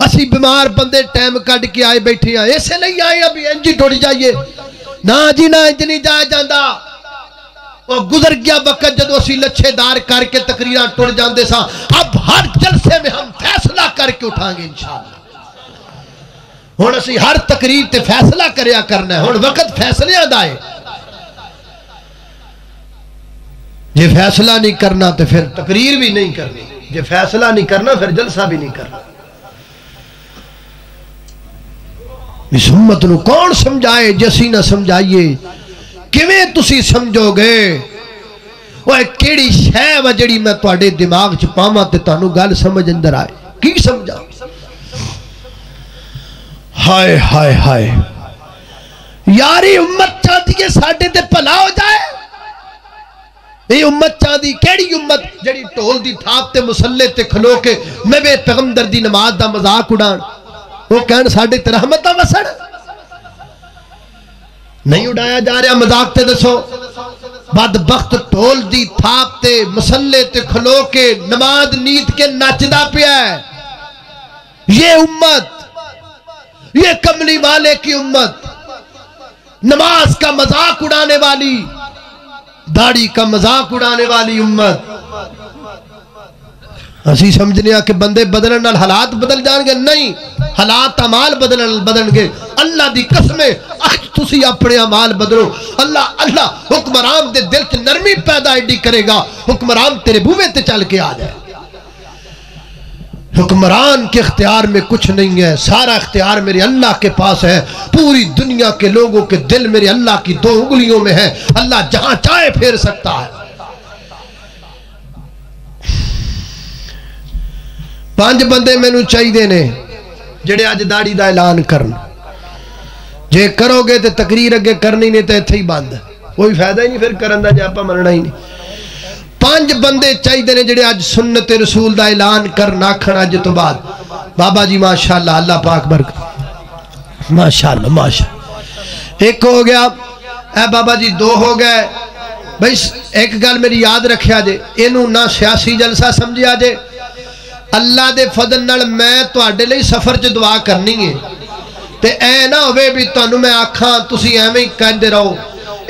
ਅਸੀਂ ਬਿਮਾਰ ਬੰਦੇ ਟਾਈਮ ਕੱਢ ਕੇ ਆਏ ਬੈਠੇ ਆ ਇਸੇ ਲਈ ਆਏ ਆ ਵੀ ਇੰਜ ਹੀ ਟੁੱਟ ਜਾਈਏ ਨਾ ਜੀ ਨਾ ਇੰਜ ਨਹੀਂ ਜਾਇਆ ਜਾਂਦਾ ਉਹ ਗੁਜ਼ਰ ਗਿਆ ਵਕਤ ਜਦੋਂ ਅਸੀਂ ਲੱਛੇਦਾਰ ਕਰਕੇ ਤਕਰੀਰਾਂ ਟੁੱਟ ਜਾਂਦੇ ਸਾਂ ਅਬ ਹਰ ਜਲਸੇ में हम फैसला करके उठाएंगे इंशाअल्लाह ਹੁਣ ਅਸੀਂ ਹਰ ਤਕਰੀਰ ਤੇ ਫੈਸਲਾ ਕਰਿਆ ਕਰਨਾ ਹੁਣ ਵਕਤ ਫੈਸਲਿਆਂ ਦਾ ਹੈ ਜੇ फैसला नहीं करना तो फिर तकरीर भी नहीं करनी जो फैसला नहीं करना, फिर जलसा भी नहीं करना। इस उम्मत को कौन समझाए, जसी ना समझाइए। किमें तुसी समझोगे? वह केड़ी शह व जी मैं थोड़े दिमाग च पाव तो तहू गल समझ अंदर आए। की समझा? हाय हाय हाय। यारी उम्मत चाहती है साढ़े ते भला हो जाए? उम्मत चाहती, केड़ी उम्मत? जड़ी ढोल दी थाप ते मुसल्ले ते खलो के नवे पैगंबर दी नमाज़ दा मज़ाक उड़ान। वो कहन साडे ते रहमत वसण। नहीं उड़ाया जा रहा, मज़ाक ते दसो। बदबख्त ढोल दी थाप ते मसल्ले ते खलो के नमाज़ नीत के नचदा पिया है। ये उम्मत, ये कमली वाले की उम्मत। नमाज़ का मज़ाक उड़ाने वाली दाढ़ी का मज़ाक उड़ाने वाली उम्मत। असं समझने के बंदे बदलने हालात बदल जाएँगे, नहीं, हालात अमाल बदल बदल गए अल्लाह की कसमें तुम अपने अमाल बदलो। अल्लाह अल्लाह हुक्मराम के दिल च नरमी पैदा एडी करेगा। हुक्मराम तेरे बूहे ते चल के आ जाए। हुक्मरान के अख्तियार में कुछ नहीं है। सारा अख्तियार मेरे अल्लाह के पास है। पूरी दुनिया के लोगों के दिल मेरे अल्लाह की दो उंगलियों में है। अल्लाह जहाँ चाहे फेर सकता है। पाँच बंदे मैनू चाहिए ने, जेडे अज दाड़ी का ऐलान कर जे करोगे तो तकरीर अगे करनी, नहीं तो इतें ही बंद। कोई फ़ायदा ही नहीं फिर करना का जापा मनना ही नहीं। ਪੰਜ ਬੰਦੇ ਚਾਹੀਦੇ ਨੇ ਜਿਹੜੇ ਅੱਜ ਸੁਨਨਤ ਰਸੂਲ ਦਾ ਐਲਾਨ ਕਰਨ ਆਖਣ ਅੱਜ ਤੋਂ ਬਾਅਦ ਬਾਬਾ ਜੀ ਮਾਸ਼ਾਅੱਲਾ ਅੱਲਾਹ ਪਾਕ ਬਰਕਤ ਮਾਸ਼ਾਅੱਲਾ ਮਾਸ਼ਾ ਇੱਕ ਹੋ ਗਿਆ ਐ ਬਾਬਾ ਜੀ ਦੋ ਹੋ ਗਏ ਬਈ ਇੱਕ ਗੱਲ ਮੇਰੀ ਯਾਦ ਰੱਖਿਆ ਜੇ ਇਹਨੂੰ ਨਾ ਸਿਆਸੀ ਜਲਸਾ ਸਮਝਿਆ ਜੇ ਅੱਲਾ ਦੇ ਫਜ਼ਲ ਨਾਲ ਮੈਂ ਤੁਹਾਡੇ ਲਈ ਸਫ਼ਰ 'ਚ ਦੁਆ ਕਰਨੀ ਹੈ ਤੇ ਐ ਨਾ ਹੋਵੇ ਵੀ ਤੁਹਾਨੂੰ ਮੈਂ ਆਖਾਂ ਤੁਸੀਂ ਐਵੇਂ ਹੀ ਕਹਿੰਦੇ ਰਹੋ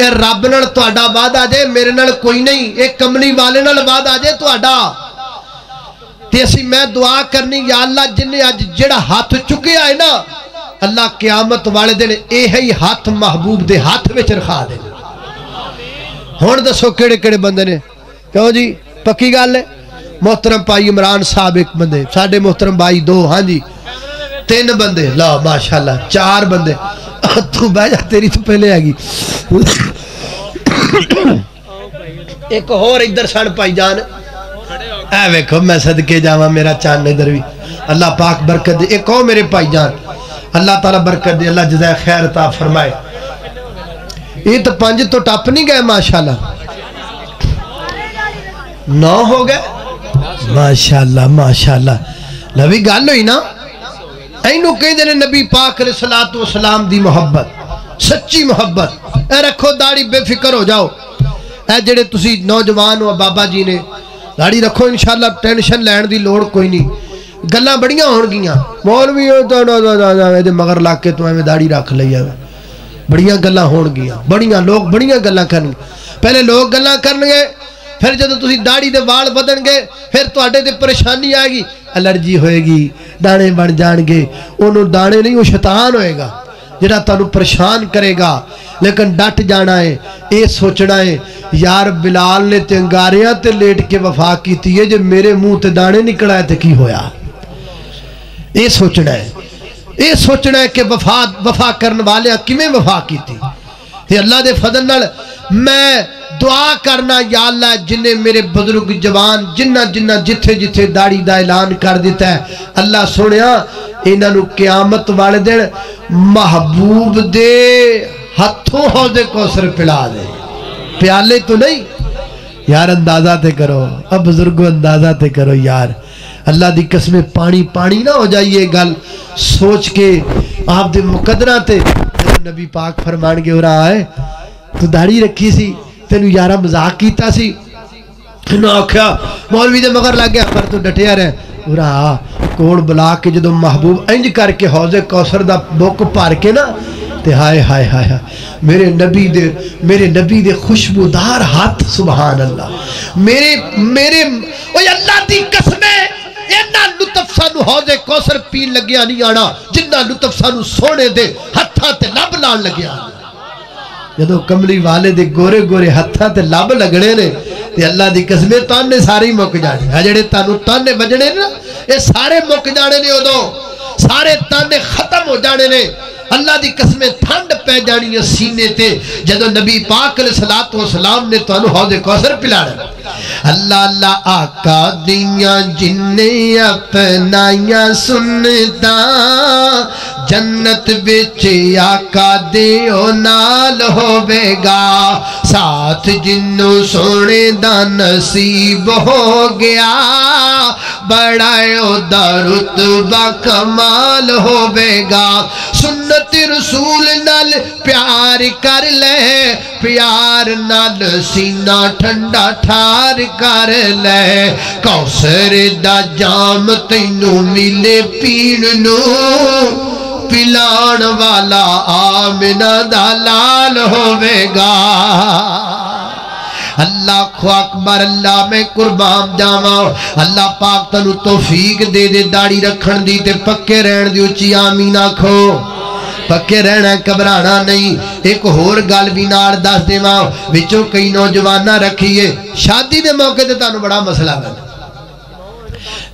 ਇਹ ਰੱਬ ਨਾਲ ਤੁਹਾਡਾ ਵਾਅਦਾ ਜੇ ਮੇਰੇ ਨਾਲ ਕੋਈ ਨਹੀਂ ਇਹ ਕਮਲੀ ਵਾਲੇ ਨਾਲ ਵਾਅਦਾ ਜੇ ਤੁਹਾਡਾ ਤੇ ਅਸੀਂ ਮੈਂ ਦੁਆ ਕਰਨੀ ਯਾ ਅੱਲਾ ਜਿਨੇ ਅੱਜ ਜਿਹੜਾ ਹੱਥ ਚੁੱਕਿਆ ਹੈ ਨਾ ਅੱਲਾ ਕਿਆਮਤ ਵਾਲੇ ਦਿਨ ਇਹ ਹੀ ਹੱਥ ਮਹਬੂਬ ਦੇ ਹੱਥ ਵਿੱਚ ਰਖਾ ਦੇ ਹੁਣ ਦੱਸੋ ਕਿਹੜੇ ਕਿਹੜੇ ਬੰਦੇ ਨੇ ਕਿਉਂ ਜੀ ਪੱਕੀ ਗੱਲ ਹੈ मोहतरम भाई इमरान साहब एक बंदे साढ़े मोहतरम भाई दो हाँ जी तीन बंदे ला माशाल्लाह चार बंदे तू बह जा, तेरी तो पहले आ गई। एक होर इधर सन भाई जान। ऐ वेखो, मैं सदके जावा, मेरा चंद इधर भी। अल्लाह पाक बरकत दे। एक हो मेरे भाई जान। अल्लाह ताला बरकत दे, अल्लाह जजाय खैर ता फरमाए। ये तो पंज तो टप नहीं गए, माशाल्लाह। नौ हो गए? माशाल्लाह माशाल्लाह। लवी, गल हुई ना? इनू कहते हैं नबी पाक सलात सलाम की मुहब्बत, सच्ची मुहब्बत। ए रखो दाड़ी बेफिक्र हो जाओ। ए जेडे नौजवान हो, बाबा जी ने दाड़ी रखो इनशाला टेंशन लैन की लड़ कोई नहीं गल् बड़िया हो मोल भी तो मगर लग के तू एवं दाड़ी रख ली है बड़िया गल् हो बड़िया, लोग बड़िया गल् कर पहले लोग गल् कर फिर जो तुम दाड़ी के वाल बदन गए फिर थोड़े तो परेशानी आएगी ਤੁਹਾਡੇ ਤੇ ਪਰੇਸ਼ਾਨੀ ਆਏਗੀ ਅਲਰਜੀ ਹੋਏਗੀ ਦਾਣੇ ਬਣ ਜਾਣਗੇ ਉਹਨੂੰ ਦਾਣੇ ਨਹੀਂ ਉਹ ਸ਼ੈਤਾਨ ਹੋਏਗਾ ਜਿਹੜਾ ਤੁਹਾਨੂੰ ਪਰੇਸ਼ਾਨ ਕਰੇਗਾ ਲੇਕਿਨ ਡਟ ਜਾਣਾ ਹੈ ਇਹ ਸੋਚਣਾ ਹੈ ਯਾਰ ਬਿਲਾਲ ਨੇ ਤੇ ਅੰਗਾਰਿਆਂ ਤੇ ਲੇਟ ਕੇ ਵਫਾ ਕੀਤੀ ਹੈ ਜੇ ਮੇਰੇ ਮੂੰਹ ਤੇ ਦਾਣੇ ਨਿਕਲ ਆਏ ਤੇ ਕੀ ਹੋਇਆ ਇਹ ਸੋਚਣਾ ਹੈ ਇਹ ਸੋਚਣਾ ਹੈ ਕਿ ਵਫਾ ਵਫਾ ਕਰਨ ਵਾਲਿਆਂ ਕਿਵੇਂ ਵਫਾ ਕੀਤੀ ਤੇ ਅੱਲਾ ਦੇ ਫਜ਼ਲ ਨਾਲ मैं दुआ करना या अल्लाह, जिन्हें मेरे बुज़ुर्ग जवान जिन्ना जिन्ना जिथे जिथे दाड़ी का ऐलान कर दिता है, अल्लाह सुनिया, इन्हों क्यामत वाले दिन महबूब दे हथों हौदे कौसर पिला दे। प्याले तो नहीं, यार अंदाज़ा तो करो अब बुजुर्गो अंदाज़ा तो करो यार। अल्लाह की कस्मे पानी पानी ना हो जाइए गल। सोच के आप दे मुकदरा ते नबी पाक फरमान के उरा आए ਤੂੰ ਦਾੜੀ ਰੱਖੀ ਸੀ ਤੈਨੂੰ ਯਾਰਾ ਮਜ਼ਾਕ ਕੀਤਾ ਸੀ ਇਹਨੂੰ ਆਖਿਆ ਮੌਲਵੀ ਦੇ ਮਗਰ ਲੱਗ ਗਿਆ ਪਰ ਤੂੰ ਡਟਿਆ ਰਹਿ ਉਰਾ ਕੋਲ ਬੁਲਾ ਕੇ ਜਦੋਂ ਮਹਬੂਬ ਇੰਜ ਕਰਕੇ ਹੌਜ਼ੇ ਕੌਸਰ ਦਾ ਬੁੱਕ ਭਰ ਕੇ ਨਾ ਤੇ ਹਾਏ ਹਾਏ ਹਾਏ ਹਾਏ, ਮੇਰੇ ਨਬੀ ਦੇ ਮੇਰੇ ਨਬੀ ਦੇ ਖੁਸ਼ਬੂਦਾਰ ਹੱਥ ਸੁਭਾਨ ਅੱਲਾ ਮੇਰੇ ਮੇਰੇ ਓਏ ਅੱਲਾ ਦੀ ਕਸਮ ਹੈ ਇੰਨਾ ਲੁਤਫ ਸਾਨੂੰ ਹੌਜ਼ੇ ਕੌਸਰ ਪੀਣ ਲੱਗਿਆ ਨਹੀਂ ਆਣਾ ਜਿੰਨਾ ਲੁਤਫ ਸਾਨੂੰ ਸੋਹਣੇ ਦੇ ਹੱਥਾਂ ਤੇ ਲੱਭ ਲਾਣ ਲੱਗਿਆ ਜਦੋਂ ਕਮਲੀ ਵਾਲੇ ਦੇ ਗੋਰੇ ਗੋਰੇ ਹੱਥਾਂ ਤੇ ਲੱਭ ਲੱਗਣੇ ਨੇ ਤੇ ਅੱਲਾ ਦੀ ਕਸਮੇ ਤਾਨੇ ਸਾਰੇ ਹੀ ਮੁੱਕ ਜਾਣੇ ਆ ਜਿਹੜੇ ਤੁਹਾਨੂੰ ਤਾਨੇ ਵੱਜਣੇ ਨੇ ਨਾ ਇਹ ਸਾਰੇ ਮੁੱਕ ਜਾਣੇ ਨੇ ਉਦੋਂ ਸਾਰੇ ਤਾਨੇ ਖਤਮ ਹੋ ਜਾਣੇ ਨੇ ਅੱਲਾ ਦੀ ਕਸਮੇ ਠੰਡ ਪੈ ਜਾਣੀ ਹੈ ਸੀਨੇ ਤੇ ਜਦੋਂ ਨਬੀ ਪਾਕ ਅਲੈਹਿਸਸਲਾਤੁ ਵਸਲਾਮ ਨੇ ਤੁਹਾਨੂੰ ਹੌਜ਼ੇ ਕੌਸਰ ਪਿਲਾਣਾ ਅੱਲਾ ਅੱਲਾ ਆਕਾ ਦੀਆਂ ਜਿੰਨੇ ਅਪਨਾਈਆਂ ਸੁਨਤਾ जन्नत बिच आका दे नाल होवेगा। साथ जिन्नू सोने दा नसीब हो गया। बड़ा ओदा रुतबा कमाल होवेगा। सुन्नत रसूल नाल प्यार कर ले। प्यार नाल सीना ठंडा ठार कर ले। कौसर दा जाम तेनू मिले पीण नू। पिलाण वाला आमिना दा लाल होवेगा। अल्लाह खो अकबर, अल्लाह मैं कुर्बान जावा। अल्लाह पाक तनु तौफीक दे दे, दाढ़ी रखन दी ते पक्के रहन दी उची आमीन आखो। पक्के रहना घबराना नहीं। एक होर गल भी नाल दस देव। विचों कई नौजवान रखीए। शादी के मौके ते तुहानू बड़ा मसला बन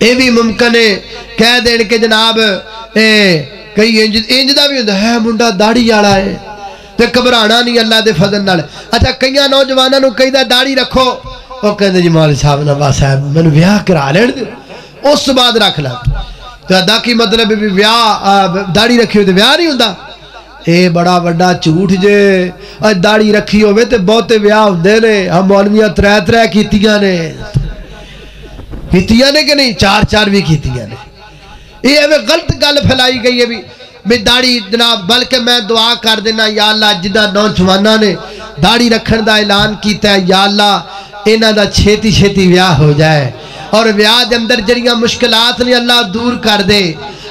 ये भी मुमकिन है। कह देन के जनाब, ए ਕਈ ਇੰਜ ਇੰਜ ਦਾ ਵੀ ਹੁੰਦਾ ਹੈ ਮੁੰਡਾ ਦਾੜੀ ਵਾਲਾ ਏ ਤੇ ਘਬਰਾਣਾ ਨਹੀਂ ਅੱਲਾ ਦੇ ਫਜ਼ਲ ਨਾਲ ਅੱਛਾ ਕਈਆਂ ਨੌਜਵਾਨਾਂ ਨੂੰ ਕਹਿੰਦਾ ਦਾੜੀ ਰੱਖੋ ਉਹ ਕਹਿੰਦੇ ਜੀ ਮਾਲ ਸਾਹਿਬ ਨਵਾਜ਼ ਸਾਹਿਬ ਮੈਨੂੰ ਵਿਆਹ ਕਰਾ ਲੈਣ ਦਿਓ ਉਸ ਤੋਂ ਬਾਅਦ ਰੱਖ ਲਾ ਤੇ ਅਦਾ ਕੀ ਮਤਲਬ ਵੀ ਵਿਆਹ ਦਾੜੀ ਰੱਖੀ ਹੋਵੇ ਤੇ ਵਿਆਹ ਨਹੀਂ ਹੁੰਦਾ ਇਹ ਬੜਾ ਵੱਡਾ ਝੂਠ ਜੇ ਅ ਦਾੜੀ ਰੱਖੀ ਹੋਵੇ ਤੇ ਬਹੁਤੇ ਵਿਆਹ ਹੁੰਦੇ ਨੇ ਆ ਮੌਲਵੀਆਂ ਤਰੇ ਤਰੇ ਕੀਤੀਆਂ ਨੇ ਕੀਤੀਆਂ ਨੇ ਕਿ ਨਹੀਂ ਚਾਰ ਚਾਰ ਵੀ ਕੀਤੀਆਂ ਨੇ ये एवं गलत गल फैलाई गई है भी। भी दाड़ी जनाब, बल्कि मैं दुआ कर देना, या अल्लाह, जिदा नौजवाना ने दाड़ी रखने का ऐलान किया या अल्लाह, इन्हों का छेती छेती विह हो जाए। और विह के अंदर जड़िया मुश्किलात ने अल्लाह दूर कर दे।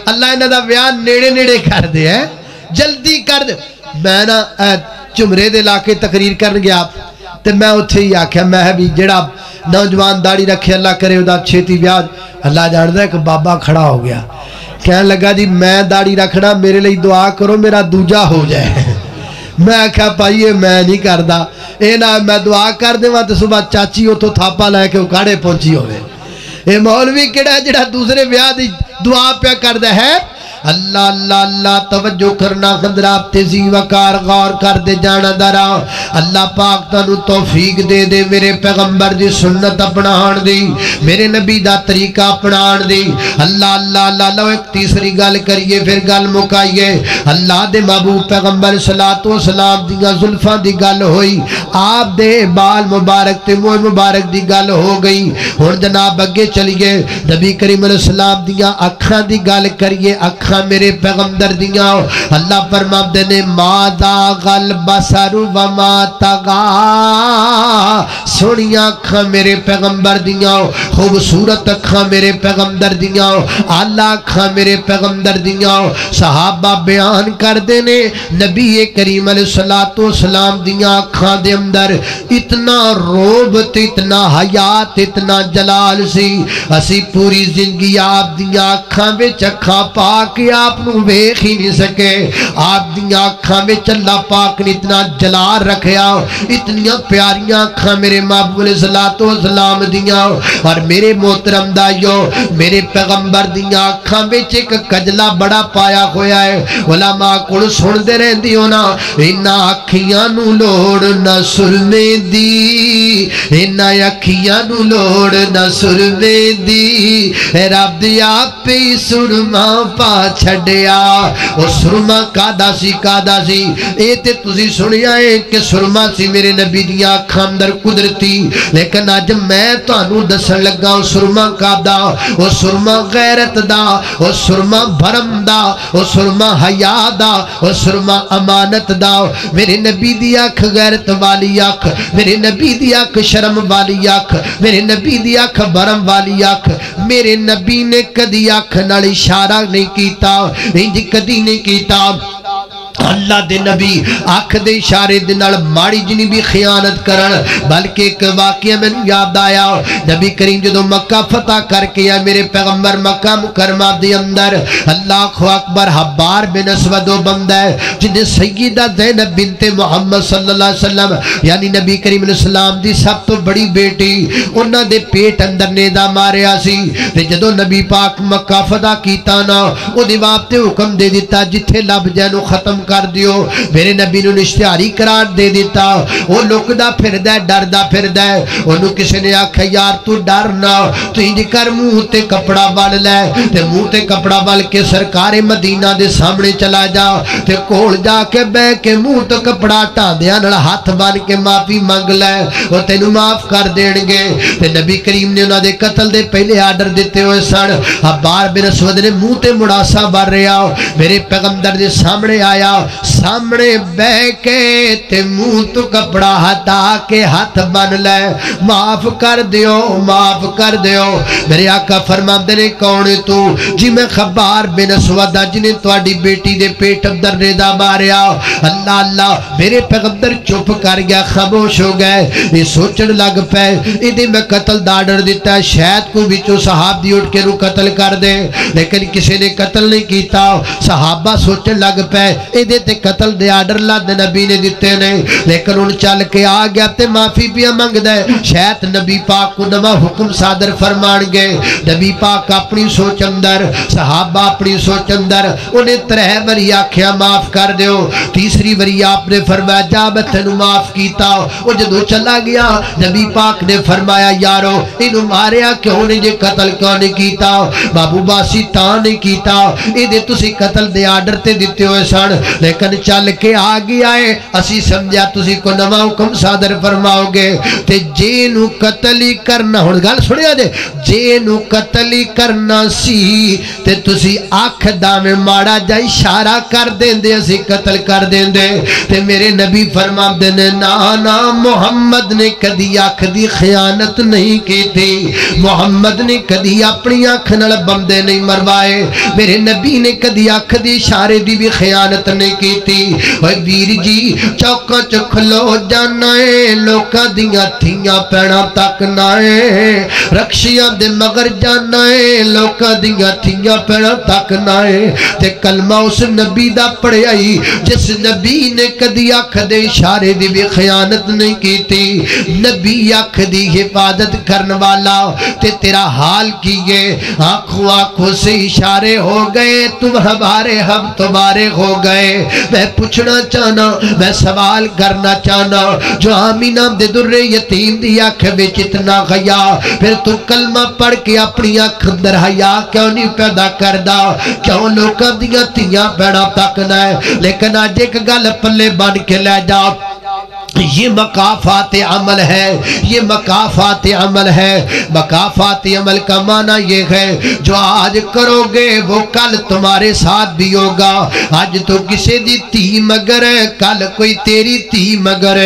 अल्लाह इन्हों का विह नेड़े नेड़े कर दे है जल्दी कर दे। मैं ना झुमरे के इलाके तकरीर कर गया तो मैं उत्थे आख्या मैं भी जड़ा नौजवान दाढ़ी रखे अल्लाह करे छेती विआह अल्लाह जानता एक बाबा खड़ा हो गया। कह लगा जी, मैं दाढ़ी रखना, मेरे लिए दुआ करो, मेरा दूजा हो जाए। मैं आख्या पाइए मैं नहीं करता ये ना, मैं दुआ कर देव तो सुबह चाची उतो थापा लैके उकाड़े पहुँची हो मौलवी किड़ा जरा दूसरे ब्याह की दुआ प्या करता है? अल्लाह अल्लाह अल्लाह, तवज्जो करना खंदरा तेज़ी वकार गौर कर दे जाना दरा। अल्लाह पाक तनु तौफीक दे दे, मेरे पैगंबर दी सुन्नत अपनाण दी, मेरे नबी दा तरीका अपनाण दी। अल्लाह अल्लाह अल्लाह, लो एक तीसरी गल करिए, फिर गल मुकाइए। अल्लाह दे महबूब पैगंबर सलातो सलाम दियाँ जुल्फां दी गल होई। आप दे बाल मुबारक ते मोह मुबारक दी गल हो गई। हुन जनाब अगे चलिए। नबी करीम सलाम दियाँ अखां दी गल करिए अखां अखा मेरे पैगंबर दिया। अल्लाह परमा ने, मादा गल बसरु वमा तगा सोनिया अखा मेरे पैगंबर दिया। खूबसूरत अखा मेरे पैगंबर दिया, आला अखा मेरे पैगंबर दिया, सहाबा बयान करते ने नबी करीम सलातो सलाम दिया अखा दे अंदर, इतना रोब इतना हयात, इतना जलाल सी, असी पूरी ज़िंदगी आप दिया अखा बिच अखा पा के आप वेख ही नहीं सके। आप दिया अखा में अल्लाह पाक ने इतना जलाल रखा इतनिया प्यारिया अखा मेरे महबूब सलातो सलाम दिया, और मेरे मोहतरम दाइयो, मेरे पैगंबर दिया अखा बिच एक कजला बड़ा पाया होया है। ओला माँ को सुनते रहती हो ना इन्ना अखिया लोड़ न सुरमे दी। इन्ना अखिया लोड़ न सुरमे दी। रब आप ही सुरमा पा छड़िया ओ सुरमा कादा सी कादा सी। ए ते तुसी सुनिया है कि सुरमा सी मेरे नबी दिया अखा अंदर कुदरती। लेकिन अज मैं थानू दसन लगा ओ सुरमा कादा ओ सुरमा गैरत दा ओ सुरमा भरम दा ओ सुरमा हया दा ओ सुरमा अमानत दा। मेरे नबी दी अख गैरत वाली अख मेरे नबी दी अख शर्म वाली अख मेरे नबी दी अख भरम वाली अख मेरे नबी ने कदी अख नाल इशारा नहीं किया इंज कदी नहीं किया अल्लाह दे नबी अख दे इशारे नाल माड़ी जिनी भी खियानत करन, बल्कि एक वाकया मैनू याद आया, नबी करीम जो मक्का फतह करके आया मेरे पैगंबर मक्का मुकरमा दे अंदर, अल्लाह अकबर हब्बार बिन असवद बंदा है, जिन्हें सैयदा ज़ैनब बिनते मोहम्मद सल्लल्लाहु अलैहि वसल्लम, यानी नबी करीम सलाम दी सब तो बड़ी बेटी उन्होंने पेट अंदर नेदा मारिया सी जदों नबी पाक मक्का फतह कीता ना ओदे वास्ते हुक्म दे दिता जिथे लभ जैनू खत्म कर दियो। मेरे नबी ने इश्तिहारी करार दे दिता। वो लुकदा फिरदा, डरदा फिरदा ओनू किसी ने आख्या यार, तू डर ना। तू इंज कर मुँह ते कपड़ा बल लै। मुँह ते कपड़ा बल के सरकार मदीना दे सामने चला जा। ते कोल जाके बह के मुँह तो कपड़ा ढांदिया हाथ बन के माफ़ी मंग लै। वो तेन माफ़ कर देणगे। ते नबी करीम ने उन्होंने कतल दे पहले आर्डर दिते हुए सन। अब्बार बिन असवद ने मुँह ते मुड़ासा भर रहा। मेरे पैगंबर दे सामने आया। सामने बह के ते मुँह तो कपड़ा हटा के हाथ बन ले। माफ़ कर दियो, माफ़ कर दियो। मेरे आका फरमाते ने, कौन तू? जी मैं खबार बिन असवद जिन्हें थोड़ी बेटी दे पेट अंदर रेदा मारिया अल्लाह अल्लाह, मेरे पैगंबर चुप कर गया, खामोश हो गए। ये सोचने लग पे ये मैं कतल का आर्डर दिता है, शायद कोई बिचों सहाबी उठ के रू कतल कर दे। लेकिन किसी ने कतल नहीं किया सहाबा सोचन लग पे कतल के आर्डर लद नबी ने दिते ने। लेकिन हूँ चल के आ गया तो माफ़ी पिया मंगद शायद नबी पाक को नवा हुक्म सादर फरमान गए नबी पाक अपनी सोच अंदर, सहाबा अपनी सोच अंदर, उन्हें त्रै वरी आख्या, माफ़ कर दो तीसरी वरी आपने फरमाया, जा मैं तेन माफ़ किया जो चला गया, नबी पाक ने फरमाया, यारो, इन मारिया क्यों नहीं जे कतल क्यों नहीं किया बाबू बासी ता नहीं किया कतल दे आर्डर ते दिते हुए सन। लेकिन चल के आ गया है। असी समझा, तुसी को नवा हुक्म सादर फरमाओगे, ते जे नु कतल ही करना हुन गल सुनिया जे जे नु कतल ही करना सी, ते तुसी अख दावे माड़ा जा इशारा कर देंदे, असी कतल कर देंदे। ते मेरे नबी फरमाते ने, ना ना, मुहम्मद ने कदी अख दी खयानत नहीं की थी मुहम्मद ने कदी अपनी अख न बंदे नहीं मरवाए। मेरे नबी ने कदी अख की इशारे की भी खयानत नहीं की वीर जी चौकों च खलो जाना है लोगों दिया थियाँ पैना तक ना है रक्षिया दे मगर जाना है लोगों दिया थियाँ पैना तक ना है ते कलमा उस नबी का पढ़िया जिस नबी ने कदी अख दे इशारे की भी खयानत नहीं की नबी अख की हिफाजत करने वाला ते तेरा हाल किए आँखों आँखों से इशारे हो गए तुम हमारे हम तुम्हारे हो गए मैं पूछना चाहना, मैं सवाल करना चाहना। जो आमी नाम दे दुर्रे यतीम दी अख विच इतना गया, फिर तू कलमा पढ़ के अपनी अख अंदर हया, क्यों नहीं पैदा करदा? क्यों लोगों दियाँ धियाँ भैणा तकना है? लेकिन अज एक गल पल्ले बन के लै जा। ये मकाफात अमल है, ये मकाफात अमल है। मकाफात अमल का माना ये है, जो आज करोगे वो कल तुम्हारे साथ भी होगा। आज तो किसी दी धी मगर कल कोई तेरी धी मगर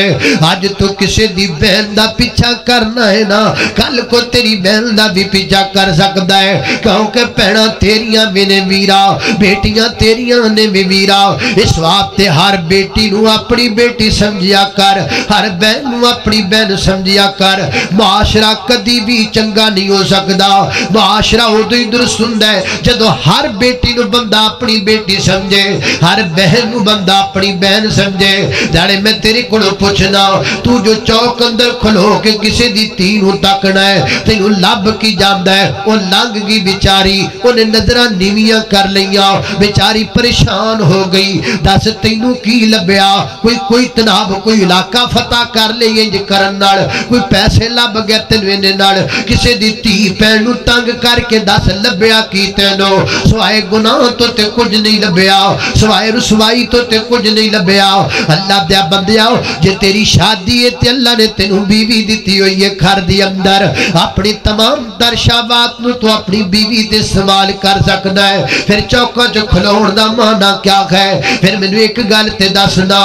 आज तो किसी दी बहन का पीछा करना है ना, कल को तेरी बहन का भी पीछा कर सकता है। क्योंकि भैन तेरिया भी ने वीरा, बेटियाँ तेरिया ने भी वीरा। इस वास्ते हर बेटी अपनी बेटी समझिया कर। हर बहन अपनी बहन समझिया कर। मुआशरा कदी भी चंगा नहीं हो सकता मुआशरा उदो ही दुरुस्त होंगे जो हर बेटी बंदा अपनी बेटी समझे, हर बहन बंदा अपनी बहन समझे, जाने मैं तेरे को पूछना तू जो चौक अंदर खलो के किसी की धी तकना है, तेन लभ की जाता है। वह लंघ गई बेचारी, उन्हें नज़र नीविया कर लिया बेचारी परेशान हो गई। दस तेनू की लभ्या कोई कोई तनाव, कोई इलाका इलाका फतह कर ले इंज करन कोई पैसे लभ गए तेन इन्ने किसी की धी भैन तंग करके दस लभ्या की तेनो। सवाए गुनाह तो ते कुछ नहीं लभ्या सवाए रसवाई तो ते कुछ नहीं लभ्या अल्लाह दिया बंदिया जे तेरी शादी है ते अल्लाह ने तेन बीवी दी हुई है घर के अंदर। अपनी तमाम दर्शावात तू अपनी बीवी से इस्तेमाल कर सकता है। फिर चौकों च खलोण का माना क्या है? फिर मैंने एक गल ते दसना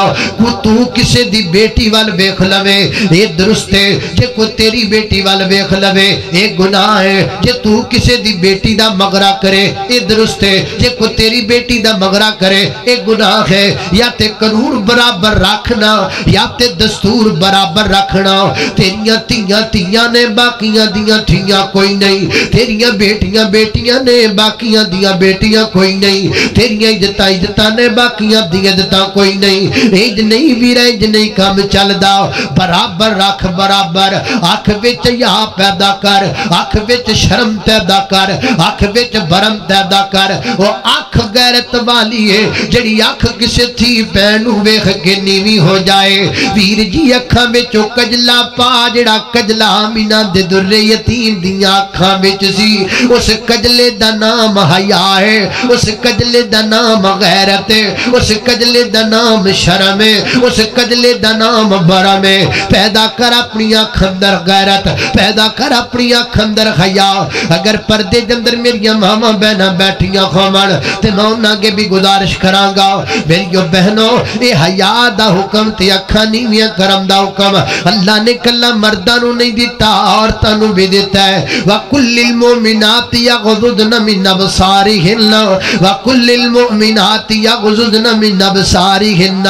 तू किसी बेटी वाल वेख लवे, ये दुरुस्त है, जे कोई तेरी बेटी वाल वेख लवे, ये गुनाह है, जे तू किसी दी बेटी दा मगरा करे, ये दुरुस्त है, जे कोई तेरी बेटी दा मगरा करे, ये गुनाह है, या ते कानून बराबर रखना, या ते दस्तूर बराबर रखना, तेरिया धियाँ धियाँ ने बाकियाँ दियाँ थियाँ कोई नहीं, तेरिया बेटिया बेटिया ने बाकिया दियाँ बेटियाँ कोई नहीं, तेरिया इज़्ज़त इज़्ज़त ने बाकिया दियाँ इज़्ज़त कोई नहीं इंज नहीं वीरा इंज नहीं काम चलदा बराबर रख बराबर अख विच या पैदा कर अख विच शर्म पैदा कर अख विच भरम पैदा कर वो अख गैरत वाली है जड़ी अख किसी थी भैन वेख के नीवी हो जाए वीर जी अखा विचों कजला पा जड़ा कजला मीना दे दुर्रे यतीम दिया अखा विच सी उस कजले दा नाम हया है उस कजले दा नाम गैरत है उस कजले दा नाम शर्म है उस कजले दा बरम है पैदा कर अपनी अख अंदर गैरत, पैदा कर अपनी अख अंदर हया। अगर पर्दे अंदर मेरिया मामा बहना बैठिया खोमन ते मैं उन्होंने भी गुजारिश करांगा। मेरियो बहनों ये हया दा हुक्म ते अखा नीवियाँ करम दा हुक्म। अल्लाह ने कला मर्दा नहीं दिता औरतां नु भी दिता है। व कुल्लिल मुमिनात यगजुदन मिन अबसारिहिन व कुल्लिल मुमिनात यगजुदन मिन अबसारिहिन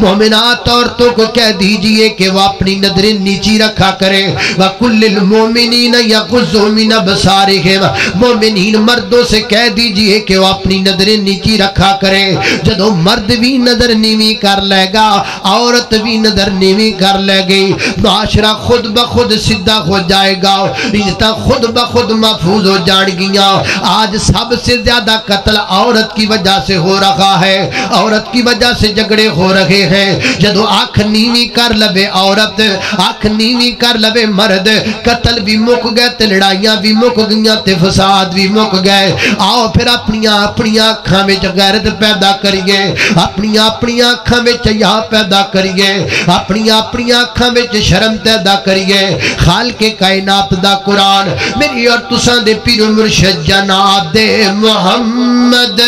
मोमिनात औरतों को कह दीजिए कि वह अपनी नज़रें नीची रखा करे। व कुल्लिल मोमिनीन यगजुदन मिन अबसारिहिम। मोमिनीन मर्दों से कह दीजिए कि वो अपनी नज़रें नीची रखा करे। जदों मर्द भी नज़र नीवी कर लेगा, औरत भी नज़र नीवी कर लेगी। माशरा खुद ब खुद सीधा हो जाएगा। इज़्ज़त खुद ब खुद महफूज हो जाएगियाँ। आज सबसे ज़्यादा कत्ल औरत की वजह से हो रहा है। औरत की वजह से झगड़े हो रहे हैं। जदों अख नीवी कर लवे औरत अख नीवी कर लवे मर्द। कत्ल भी मुक गए ते लड़ाइयाँ भी मुक गई ते फसाद भी मुक गए। आओ फिर अपन अपन अखा में गैरत पैदा करिए। अपन अपन अखा में या पैदा करिए। अपन अपन अखा में शर्म पैदा करिए। खाल के कायनात दा कुरान, मेरी और तुसा दे पीर मुर्शद जनाब दे मोहम्मद।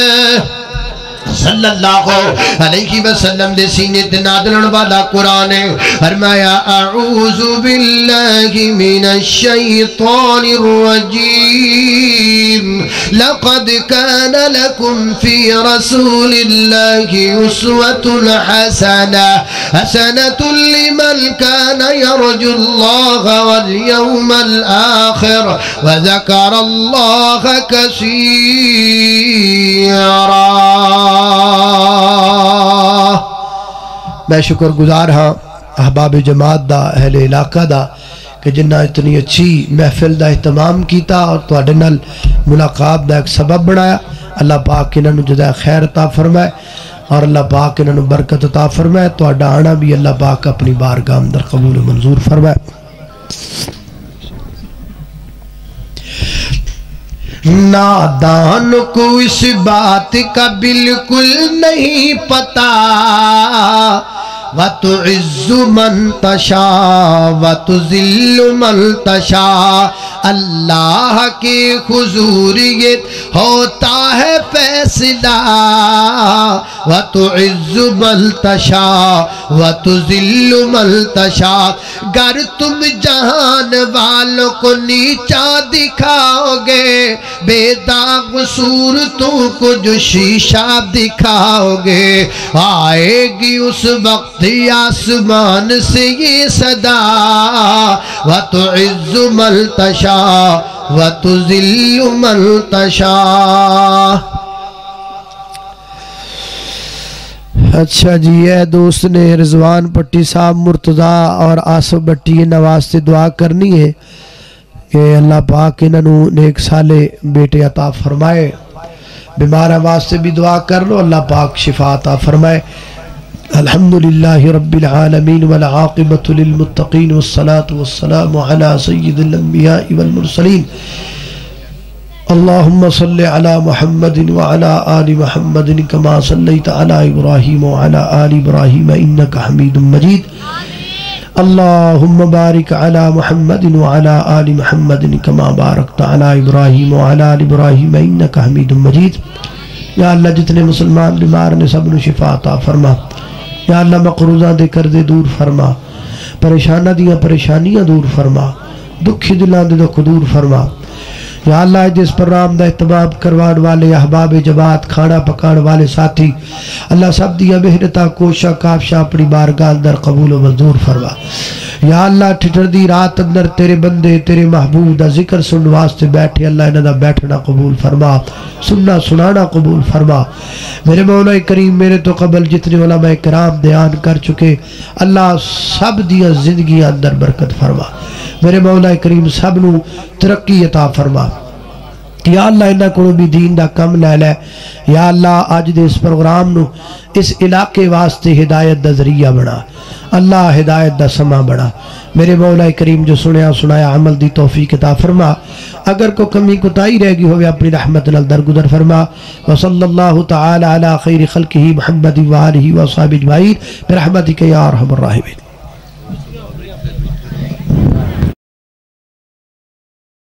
सल्लल्लाहु अलैहि वसल्लम दे सीने ते नादलन वाला कुरान है फरमाया अऊज़ु बिल्लाहि मिनश शैतानिर रजीम लक़द कान लकुम फ़ी रसूलिल्लाहि उसवतुन हसना हसनतुन लिमन कान यरजुल्लाह वल यौमल आखिर व ज़करा अल्लाह कसीरा मैं शुक्रगुजार हाँ अहबाब जमात दा, अहले इलाका का कि जिन्ना इतनी अच्छी महफिल का एहतमाम किया और थोड़े मुलाकात का एक सबब बनाया। अल्लाह पाक इन्हों जदा खैर अता फरमाए और अल्लाह पाक इन्हों बरकत अता फरमाए। तो आना भी अल्लाह पाक अपनी बारगाह अंदर कबूल मंजूर फरमाए। नादान को इस बात का बिल्कुल नहीं पता। व तो इज्जु मन तशा व तो जिल्लु मन तशा अल्लाह के हुजूर ये होता है फैसला व तो इज्जु मल तशा व तो जिल्लु मल तशा गर तुम जहान वालों को नीचा दिखाओगे बेदाग सूरतों को जो शीशा दिखाओगे आएगी उस वक्त आसमान से ये सदा। व तो इज्जु मल तशा व तो जिल्लु मल तशा अच्छा जी, ये दोस्त ने रिजवान पट्टी साहब मुर्तज़ा और आसफ भट्टी नवाज़ से दुआ करनी है कि अल्लाह पाक इन्हों नेक साले बेटे अता फरमाए। बीमार वास्ते भी दुआ कर लो, अल्लाह पाक शिफा अता फरमाए। अल्हम्दुलिल्लाह रब्बिल आलमीन वल आक़िबतु लिल मुत्तक़ीन वस्सलातु वस्सलामु अला सय्यिदिल अंबिया वल सल्लि आलि मुहम्मदिन कमा व अला आलि इब्राहीम इन्नका हमीदुम मजीद अल्लाहुम्म बारिक अला मुहम्मदिन व अला आलि मुहम्मदिन कमा बारकत अला इब्राहीम व अला आलि इब्राहीम इन्नका हमीदुम मजीद या अल्लाह जितने मुसलमान, बीमार ने सब शिफा अता फरमा। या अल्लाह मकरूजा दे कर दे, दूर फरमा। परेशाना दियाँ परेशानियाँ दूर फरमा। दुखी दिलों दे, दुख दूर फरमा। अल्लाह जिस प्रोग्राम का एहतमाम करवाने वाले, अहबाब जमात खाना पकाने वाले साथी, अल्लाह सब दिया मेहनत कोशा काबशा अपनी बारगाह अंदर कबूल मंजूर फरमा। या अल्लाह ठिठर दी रात अंदर तेरे बंदे, तेरे महबूब का ज़िक्र सुन वास्ते बैठे, अल्लाह इन्हों बैठना कबूल फरमा, सुनना, सुनाना कबूल फरमा। मेरे मौला करीम, मेरे तो कबल जितने वाला मैं कराम बयान कर चुके, अल्लाह सब दिया ज़िंदगी अंदर बरकत फरमा। मेरे मौला करीम सब तरक्की अता फरमा। अल्लाह इन्हों को भी दीन का कम लै लै। या अल्लाह अज दे इस प्रोग्राम न इस इलाके वास्ते हिदायत का ज़रिया बना। अल्लाह हिदायत का समा बना। मेरे मौला करीम जो सुनया सुनाया, अमल की तोहफी किताब फरमा। अगर कोई कमी कुताही रह गई हो अपनी रहमत नल दरगुदर फरमा। वसल्लल्लाहु तआला अला खैर खल्किही मुहम्मद वालिही वसहबिही अजमाइन बिरहमतिक या अरहमर राहिमीन।